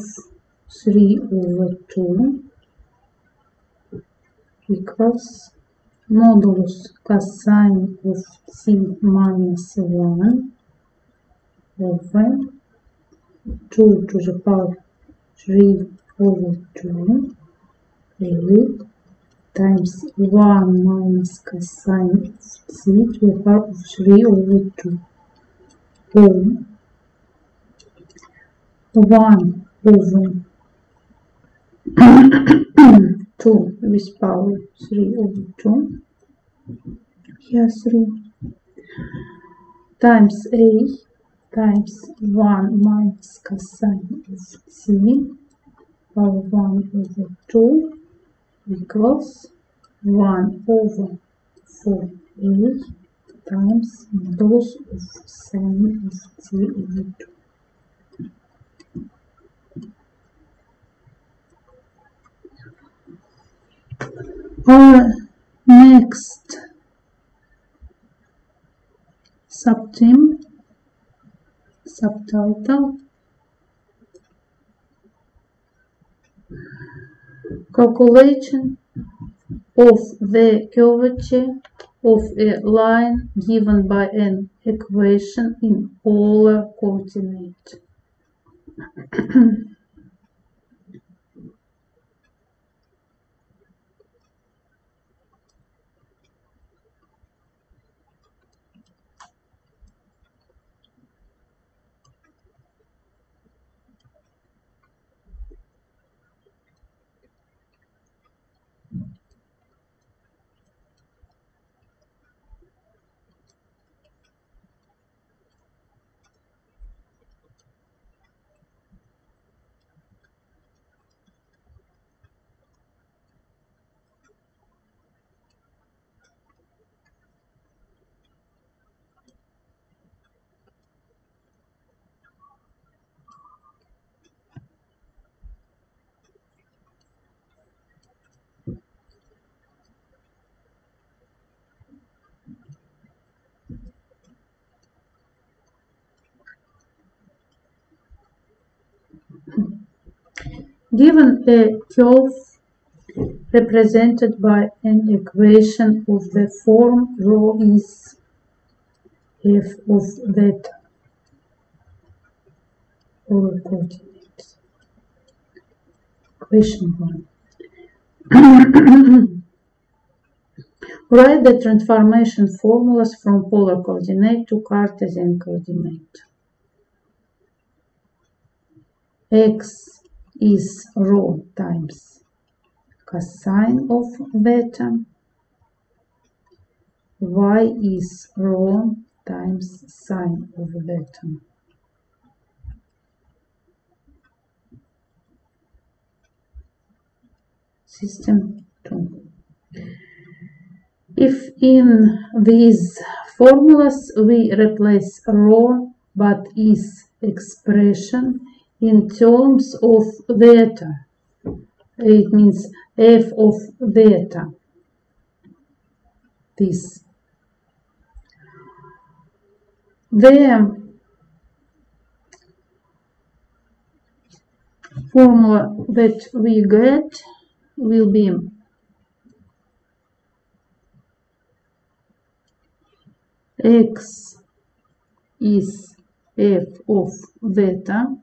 3 over 2 equals modulus cosine of t minus 1 over 2 to the power 3 over 2 a times 1 minus cosine of c to the power of 3 over 2 or 1 over 2 with power 3 over 2 here 3 times a times 1 minus cosine of c. Power 1 over 2 equals 1 over 4a times dose of sine of c over 2. Our next subtheme subtitle calculation of the curvature of a line given by an equation in polar coordinate. Given a curve represented by an equation of the form rho is f of theta polar coordinates. Equation 1. Write the transformation formulas from polar coordinate to Cartesian coordinate. x is rho times cosine of theta. y is rho times sine of theta. System 2. If in these formulas we replace rho but is expression in terms of theta, it means f of theta, this. The formula that we get will be x is f of theta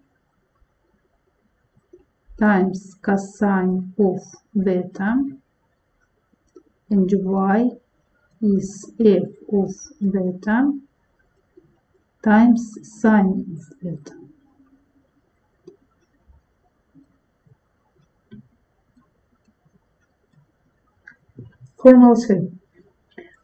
times cosine of beta and y is f of beta times sine of beta. Formula 3.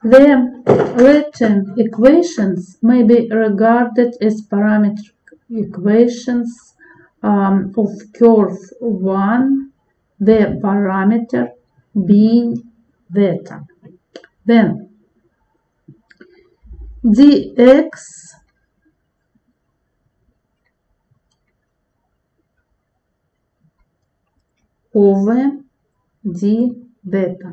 The written equations may be regarded as parametric equations um, of curve 1, the parameter being theta. Then dx over d beta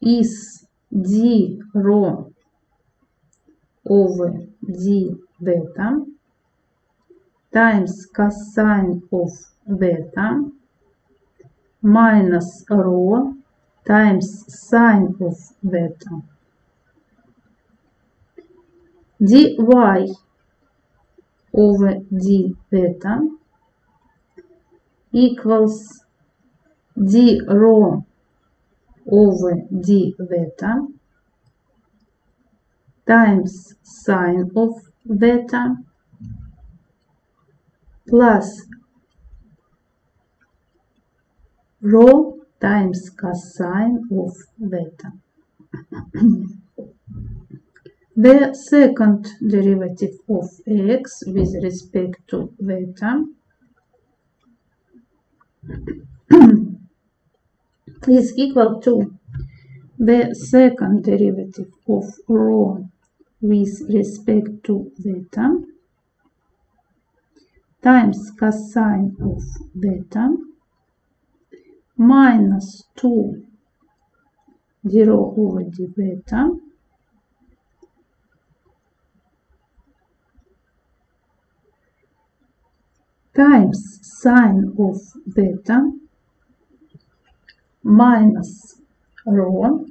is d rho over d theta times cosine of theta minus rho times sine of theta. dy over d theta equals d rho over d theta times sine of theta plus rho times cosine of theta. the second derivative of x with respect to theta is equal to the second derivative of rho with respect to theta times cosine of beta minus 2 0 over d beta times sine of beta minus rho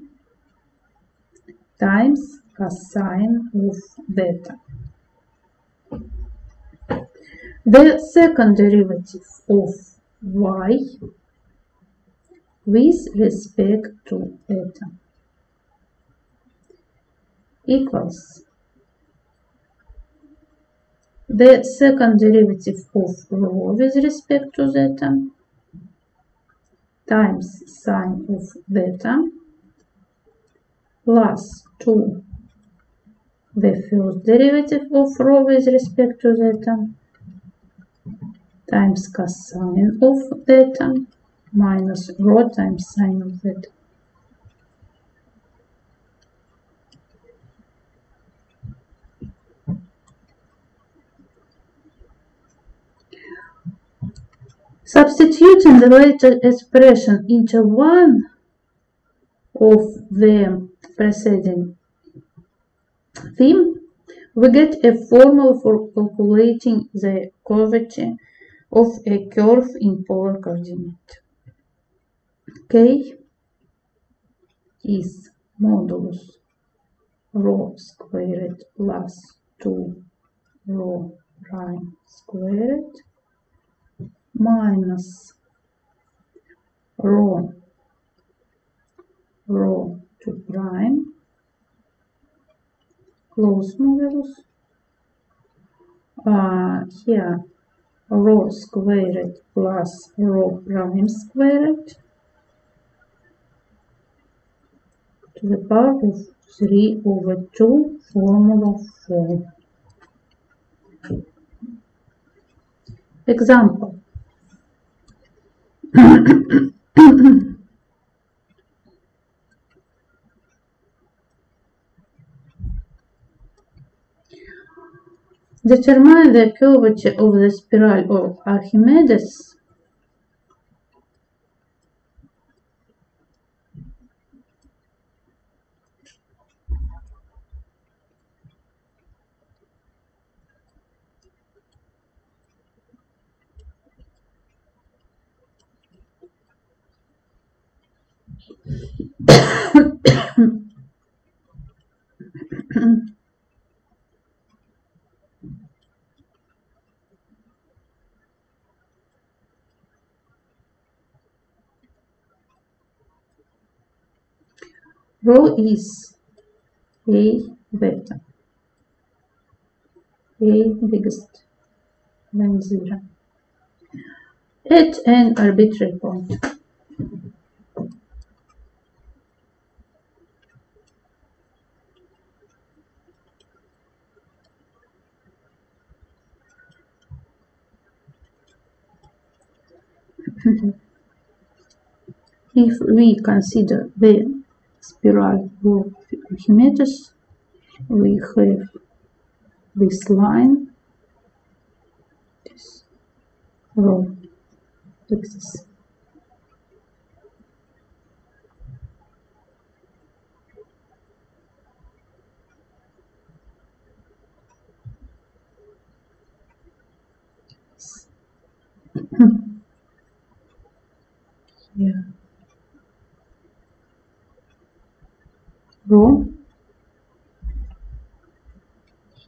times cosine of theta. The second derivative of y with respect to theta equals. The second derivative of rho with respect to theta times sine of theta plus 2 the first derivative of rho with respect to theta times cosine of theta minus rho times sine of theta. Substituting the later expression into one of the preceding theme, we get a formula for calculating the curvature of a curve in polar coordinate. K is modulus rho squared plus 2 rho prime squared minus rho rho 2 prime close modulus uh, here rho squared plus rho prime squared to the power of 3 over 2 formula 4. Example. Determine the curvature of the spiral of Archimedes rho is a vector. A biggest than zero. At an arbitrary point. If we consider the spiral of Archimedes, we have this line, this like this. yeah. Ро.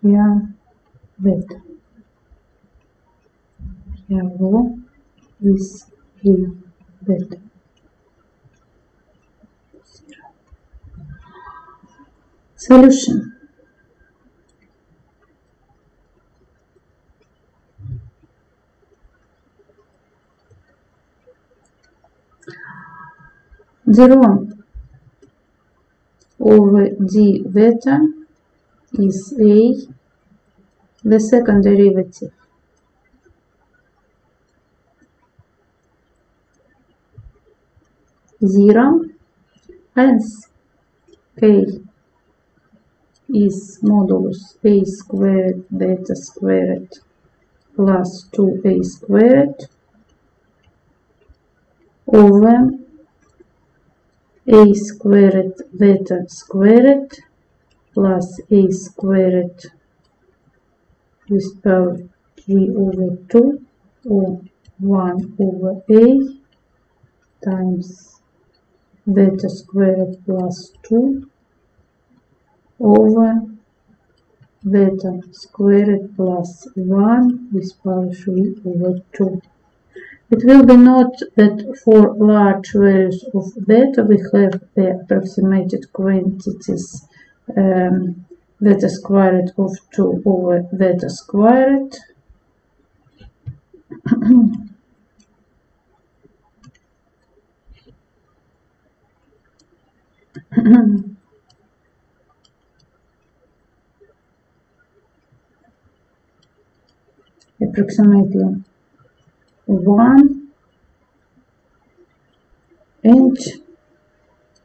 Хявет. Хяво из вет. Solution. Зеро. Over d beta is a, the second derivative. Zero, hence k is modulus a squared beta squared plus 2a squared over a squared beta squared plus a squared with power 3 over 2 or 1 over a times beta squared plus 2 over beta squared plus 1 with power 3 over 2. It will be noted that for large values of beta we have the approximated quantities um, squared of 2 over beta squared. Approximately 1 and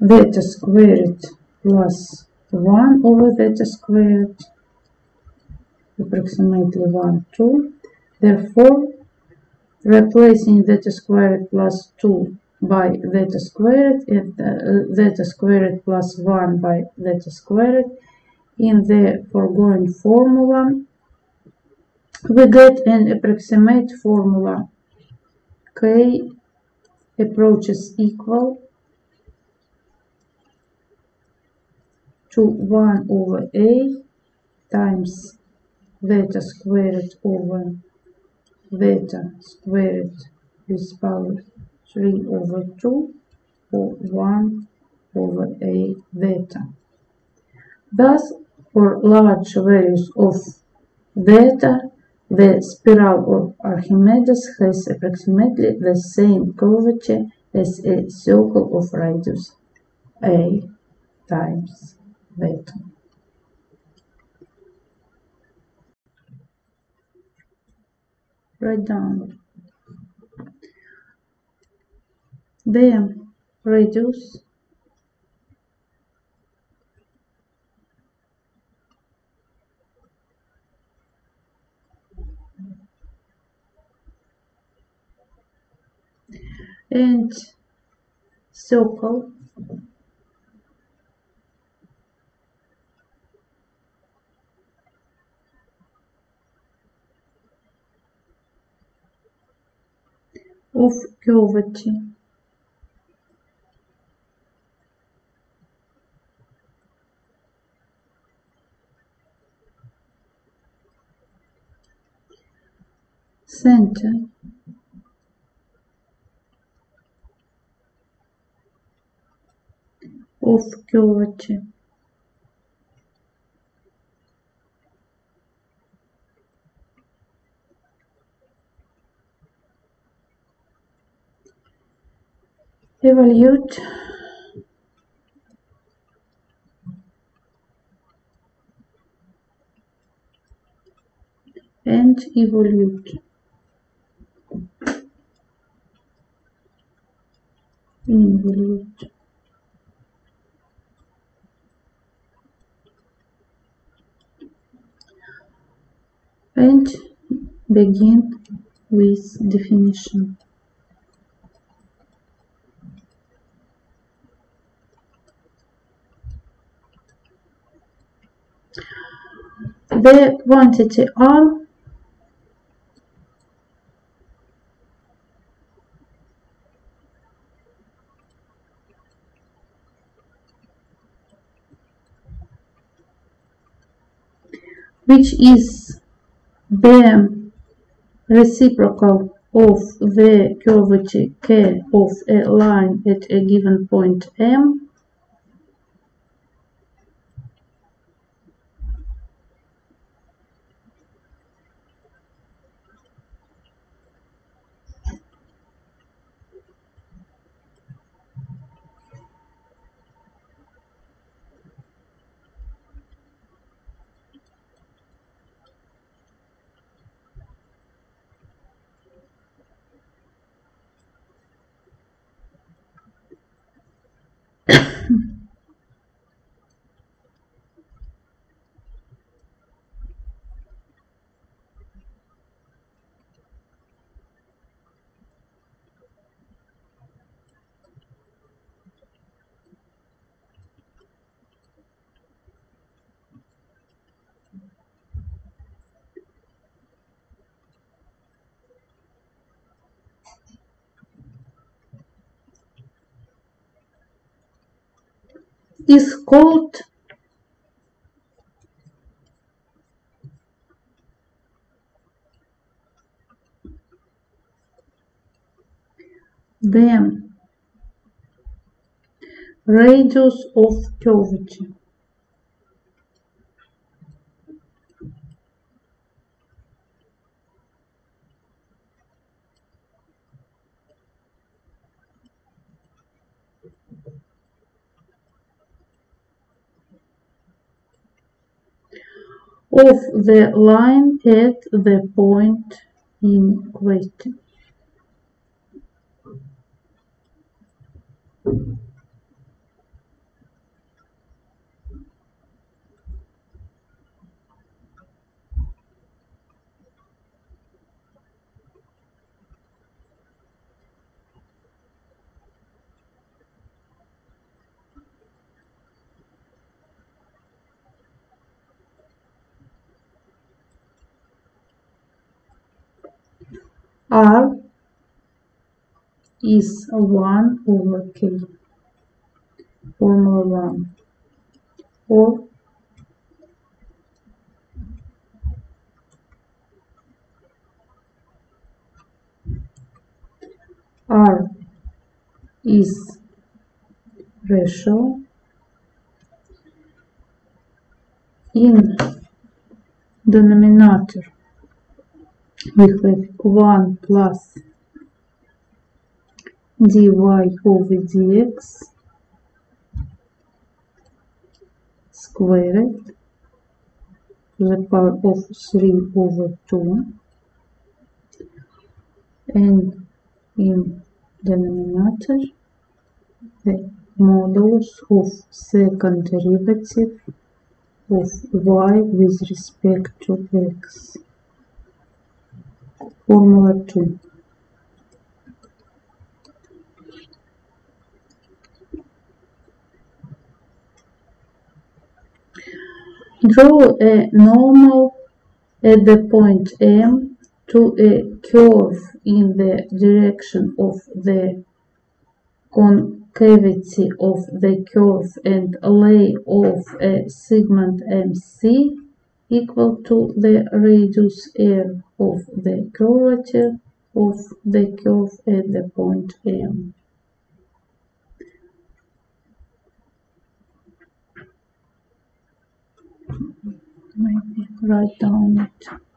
theta squared plus 1 over theta squared approximately 1 2 therefore replacing theta squared plus 2 by theta squared and uh, beta squared plus 1 by theta squared in the foregoing formula we get an approximate formula k approaches equal to 1 over a times beta squared over beta squared with power 3 over 2 or 1 over a beta. Thus, for large values of beta, the spiral of Archimedes has approximately the same curvature as a circle of radius a times beta. Write down the radius and circle. Of curvature center curvature evaluate and evolute. Involute and begin with definition. The quantity R which is the reciprocal of the curvature k of a line at a given point m is called the radius of curvature. Of the line at the point in question. R is 1 over K, formula 1, or R is ratio. In denominator we have 1 plus dy over dx squared to the power of 3 over 2 and in denominator the modulus of second derivative of y with respect to x. Formula 2. Draw a normal at the point M to a curve in the direction of the concavity of the curve and lay off a segment MC equal to the radius R of the curvature of the curve at the point M. Maybe write down it.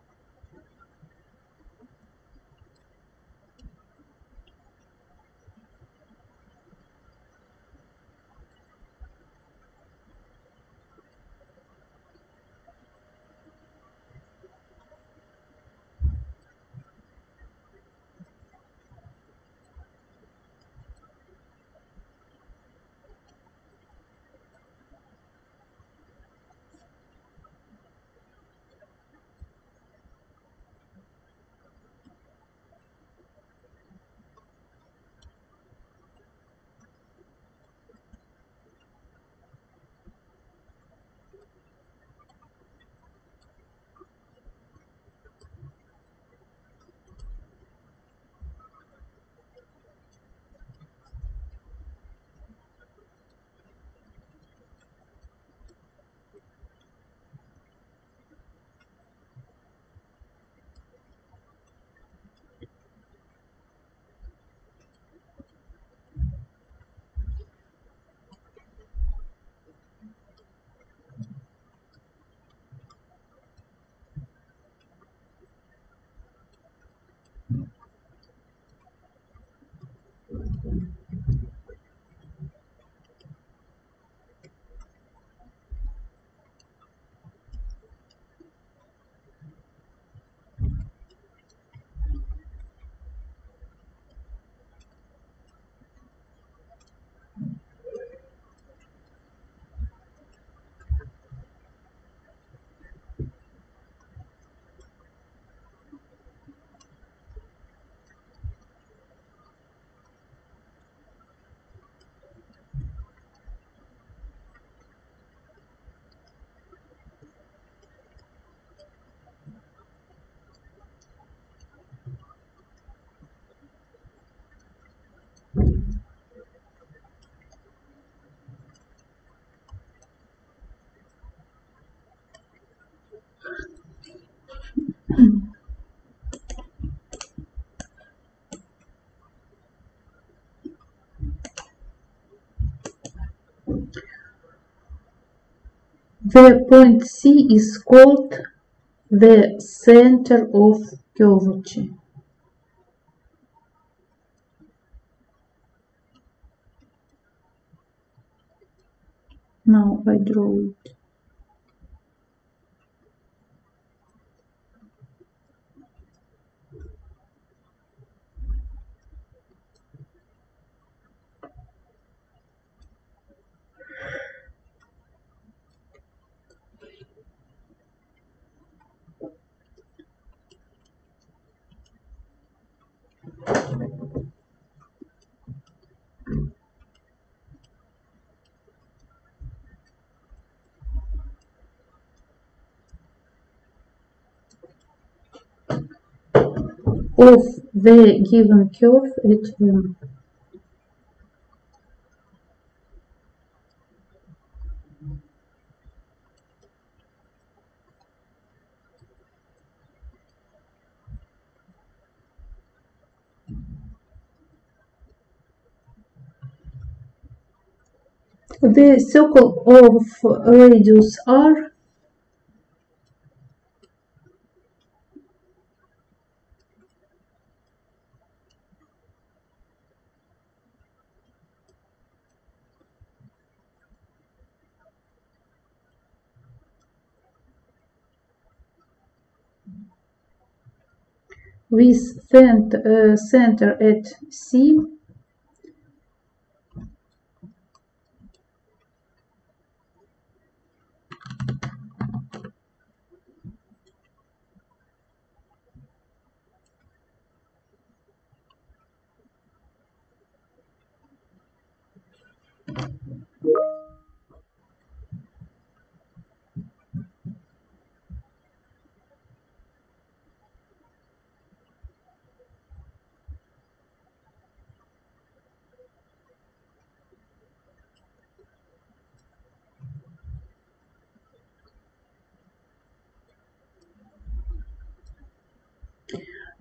The point C is called the center of curvature. Now I draw it. Of the given curve at M. The circle of radius r with uh, center at C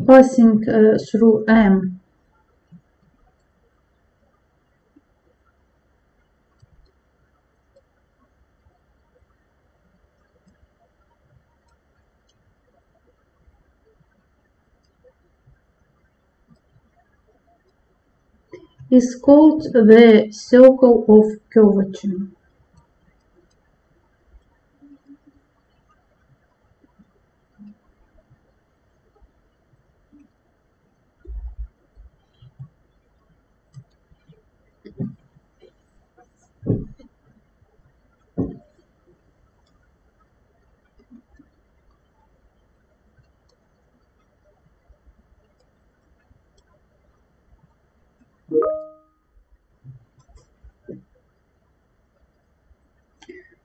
passing uh, through M. is called the circle of curvature.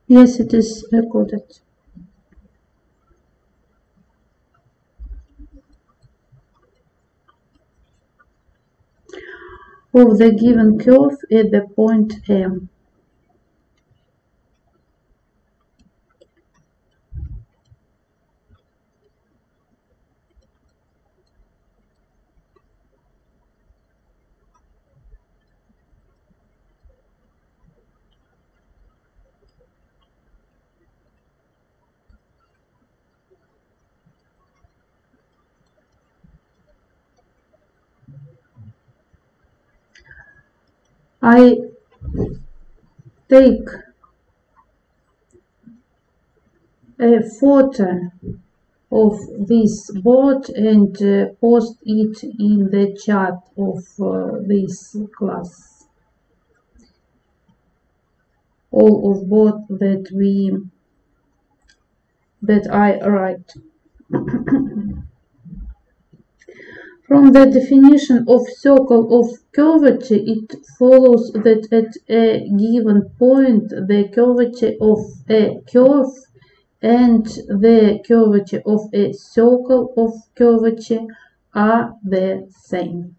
Yes, it is recorded. Of the given curve at the point M. I take a photo of this board and uh, post it in the chat of uh, this class. All of board that we that I write. From the definition of circle of curvature, it follows that at a given point the curvature of a curve and the curvature of a circle of curvature are the same.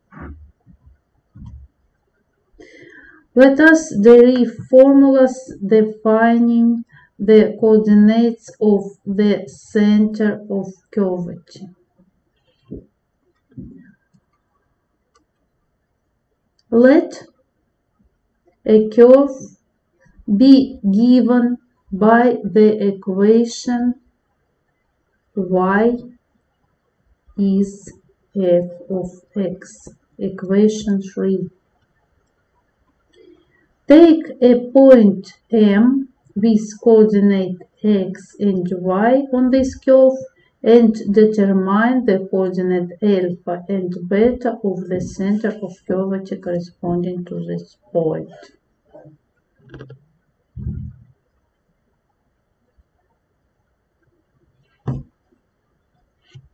Let us derive formulas defining the coordinates of the center of curvature. Let a curve be given by the equation y is f of x. Equation 3. Take a point M with coordinate x and y on this curve and determine the coordinate alpha and beta of the center of curvature corresponding to this point.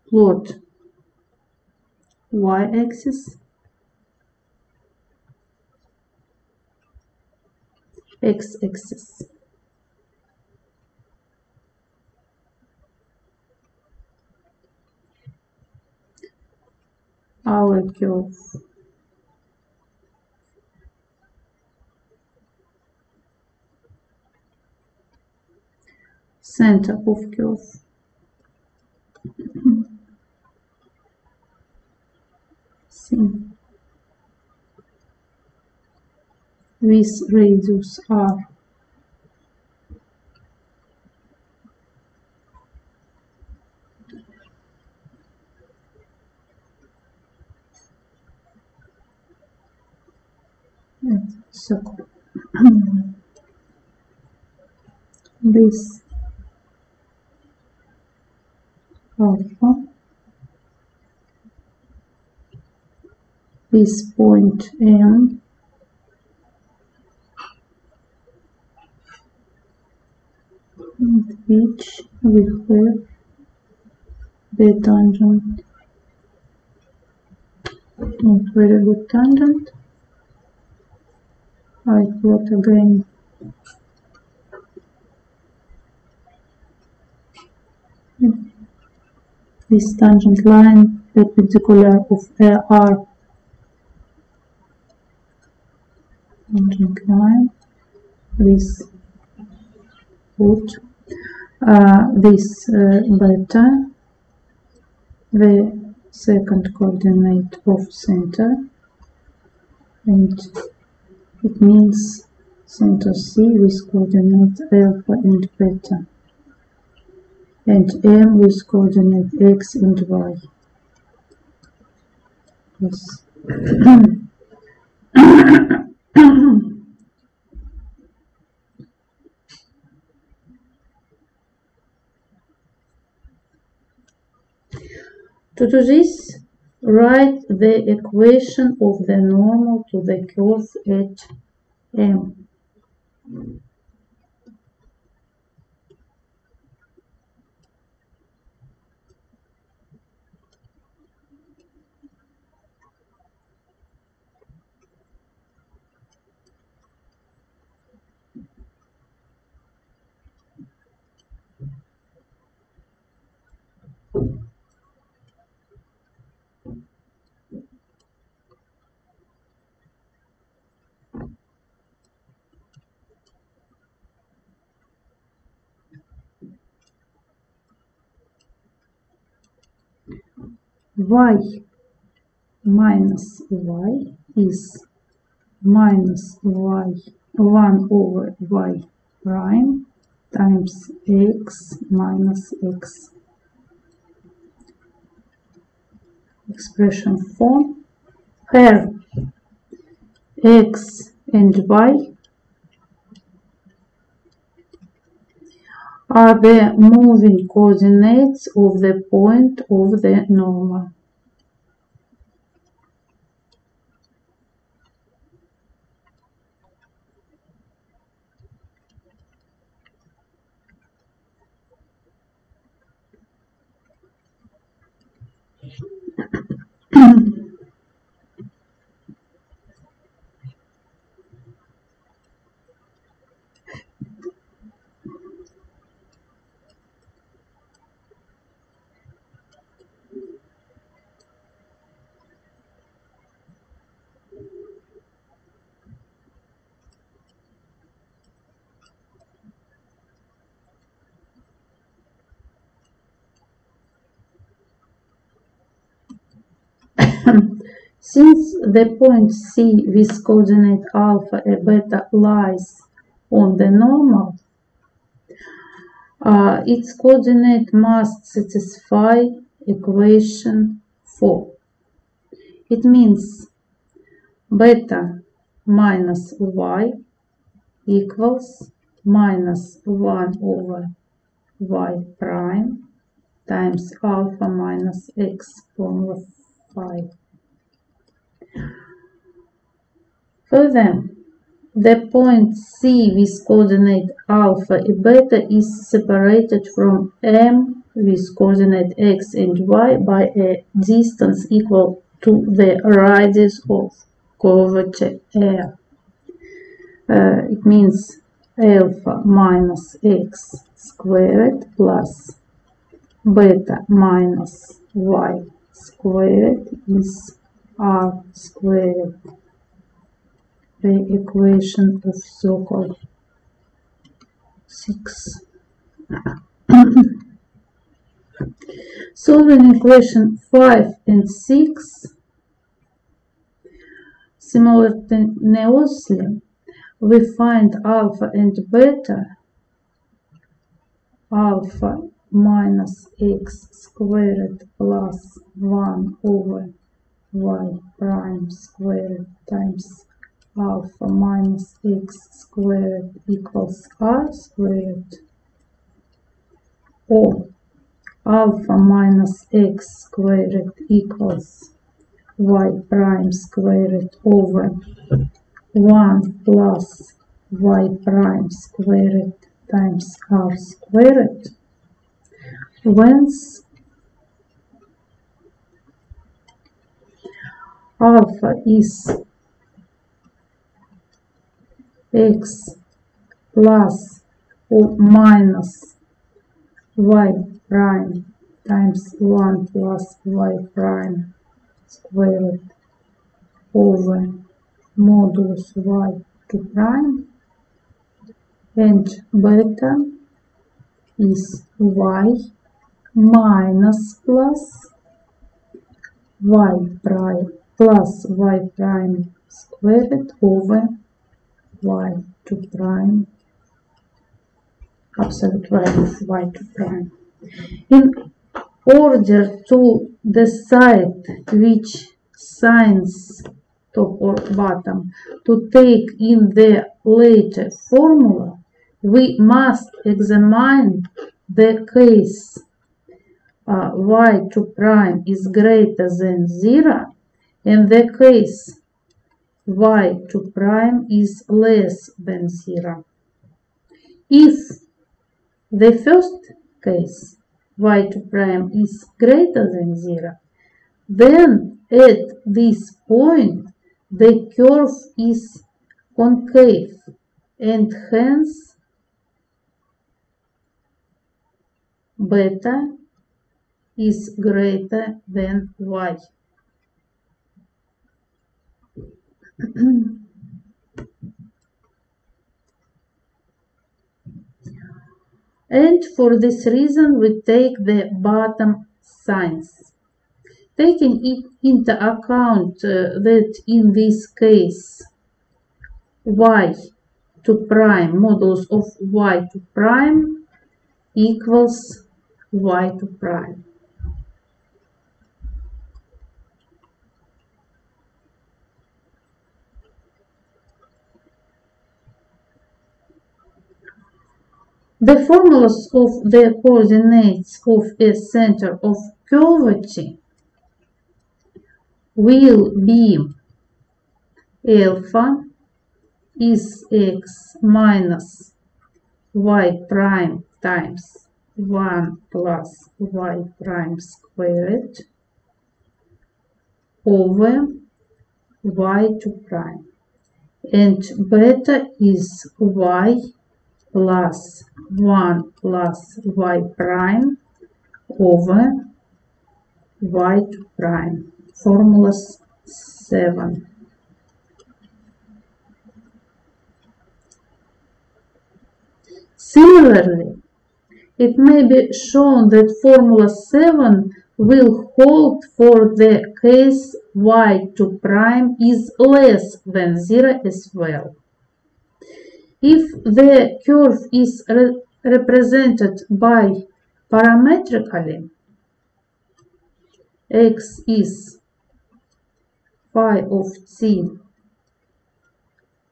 Plot. Y-axis. X-axis curve center of curve C with radius r so this alpha this point M which we have the tangent. Not very good tangent I plot again this tangent line perpendicular of AR tangent line this put uh, this uh, beta the second coordinate of center and it means center C with coordinate alpha and beta and M with coordinate x and y. Yes. to do this, write the equation of the normal to the curve at M. y minus y is minus y 1 over y prime times x minus x. Expression 4 where x and y are the moving coordinates of the point of the normal. Since the point C with coordinate alpha and beta lies on the normal, uh, its coordinate must satisfy equation 4. It means beta minus y equals minus 1 over y prime times alpha minus x formula 5. Further, the point C with coordinate alpha and beta is separated from M with coordinate x and y by a distance equal to the radius of curvature R. Uh, it means alpha minus x squared plus beta minus y squared is r squared the equation of circle 6 solving equation 5 and 6 simultaneously we find alpha and beta. Alpha minus x squared plus 1 over y prime squared times alpha minus x squared equals r squared. Or alpha minus x squared equals y prime squared over 1 plus y prime squared times r squared. Whence alpha is x plus or minus y prime times 1 plus y prime squared over modulus y 2 prime. And beta is y minus plus y prime plus y prime squared over y 2 prime absolute value of y 2 prime. In order to decide which signs top or bottom to take in the later formula, we must examine the case uh, y 2 prime is greater than 0 and the case y 2 prime is less than 0. If the first case y 2 prime is greater than 0, then at this point the curve is concave and hence beta is greater than y. and for this reason we take the bottom signs. Taking it into account uh, that in this case y 2 prime modulus of y 2 prime equals y 2 prime. The formulas of the coordinates of a center of curvature will be alpha is x minus y prime times 1 plus y prime squared over y 2 prime. And beta is y plus 1 plus y prime over y prime Formula 7 Similarly, it may be shown that formula 7 will hold for the case y 2 prime is less than 0 as well. If the curve is re represented by parametrically x is phi of t,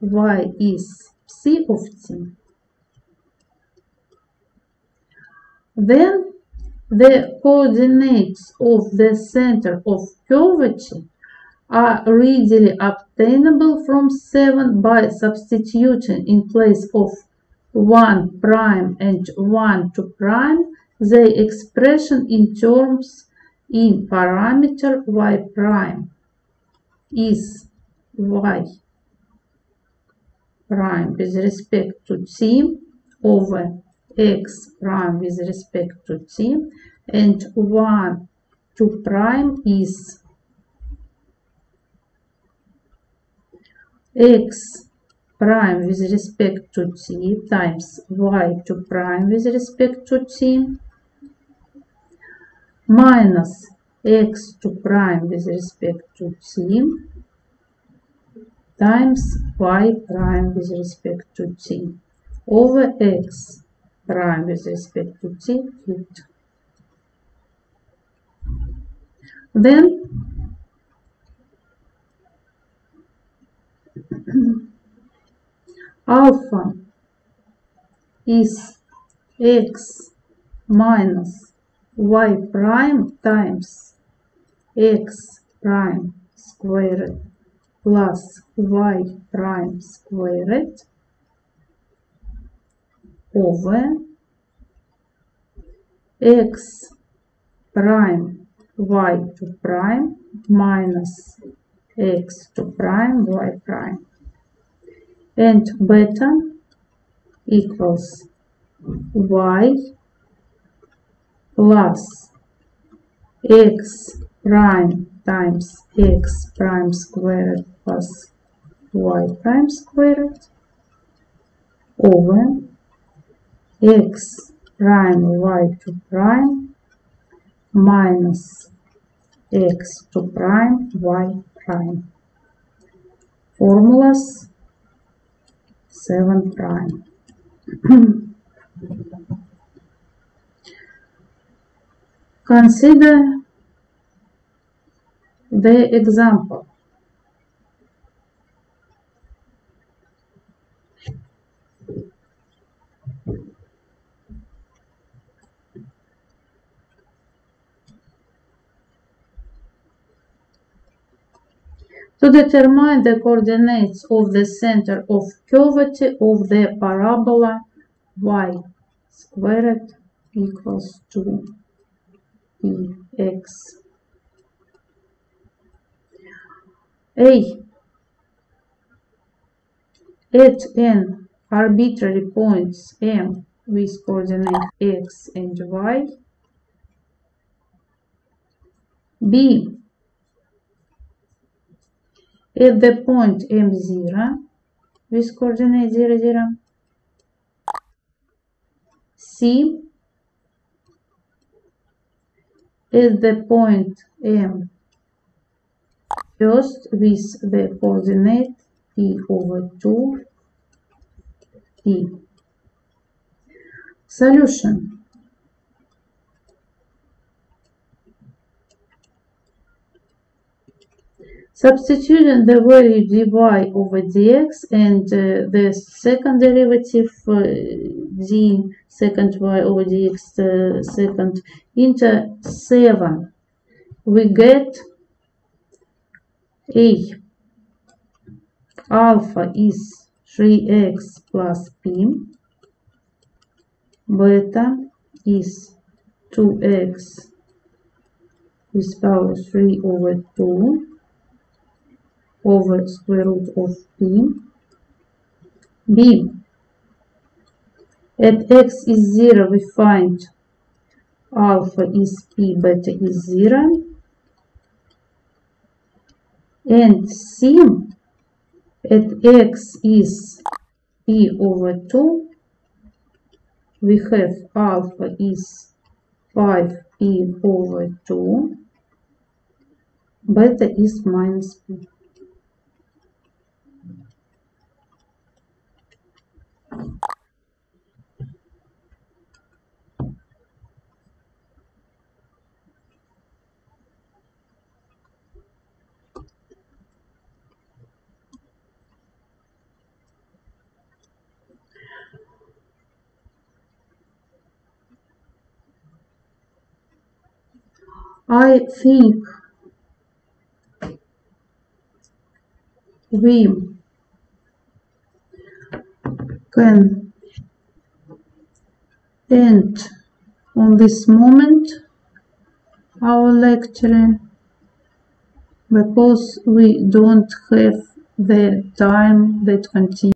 y is psi of t, then the coordinates of the center of curvature are readily obtainable from 7 by substituting in place of 1 prime and 1 2 prime. The expression in terms in parameter y prime is y prime with respect to t over x prime with respect to t and 1 2 prime is x prime with respect to t times y 2 prime with respect to t minus x 2 prime with respect to t times y prime with respect to t over x prime with respect to t. Then alpha is x minus y prime times x prime squared plus y prime squared over x prime y 2 prime minus x 2 prime y prime and beta equals y plus x prime times x prime squared plus y prime squared over x prime y 2 prime minus x 2 prime y prime. Formulas 7 prime. Consider the example. To determine the coordinates of the center of curvature of the parabola y squared equals to ex. A. At n arbitrary points m with coordinate x and y. B at the point M0 with coordinate 0, 0. C at the point M first with the coordinate p over 2 p. Solution Substituting the value dy over dx and uh, the second derivative uh, d second y over dx uh, second into 7, we get a. Alpha is 3x plus p, beta is 2x with power 3 over 2 over square root of p. b. At x is 0 we find alpha is p, beta is 0. And c at x is p over 2 we have alpha is 5p over 2 beta is minus p. I think we can end on this moment our lecture because we don't have the time that continue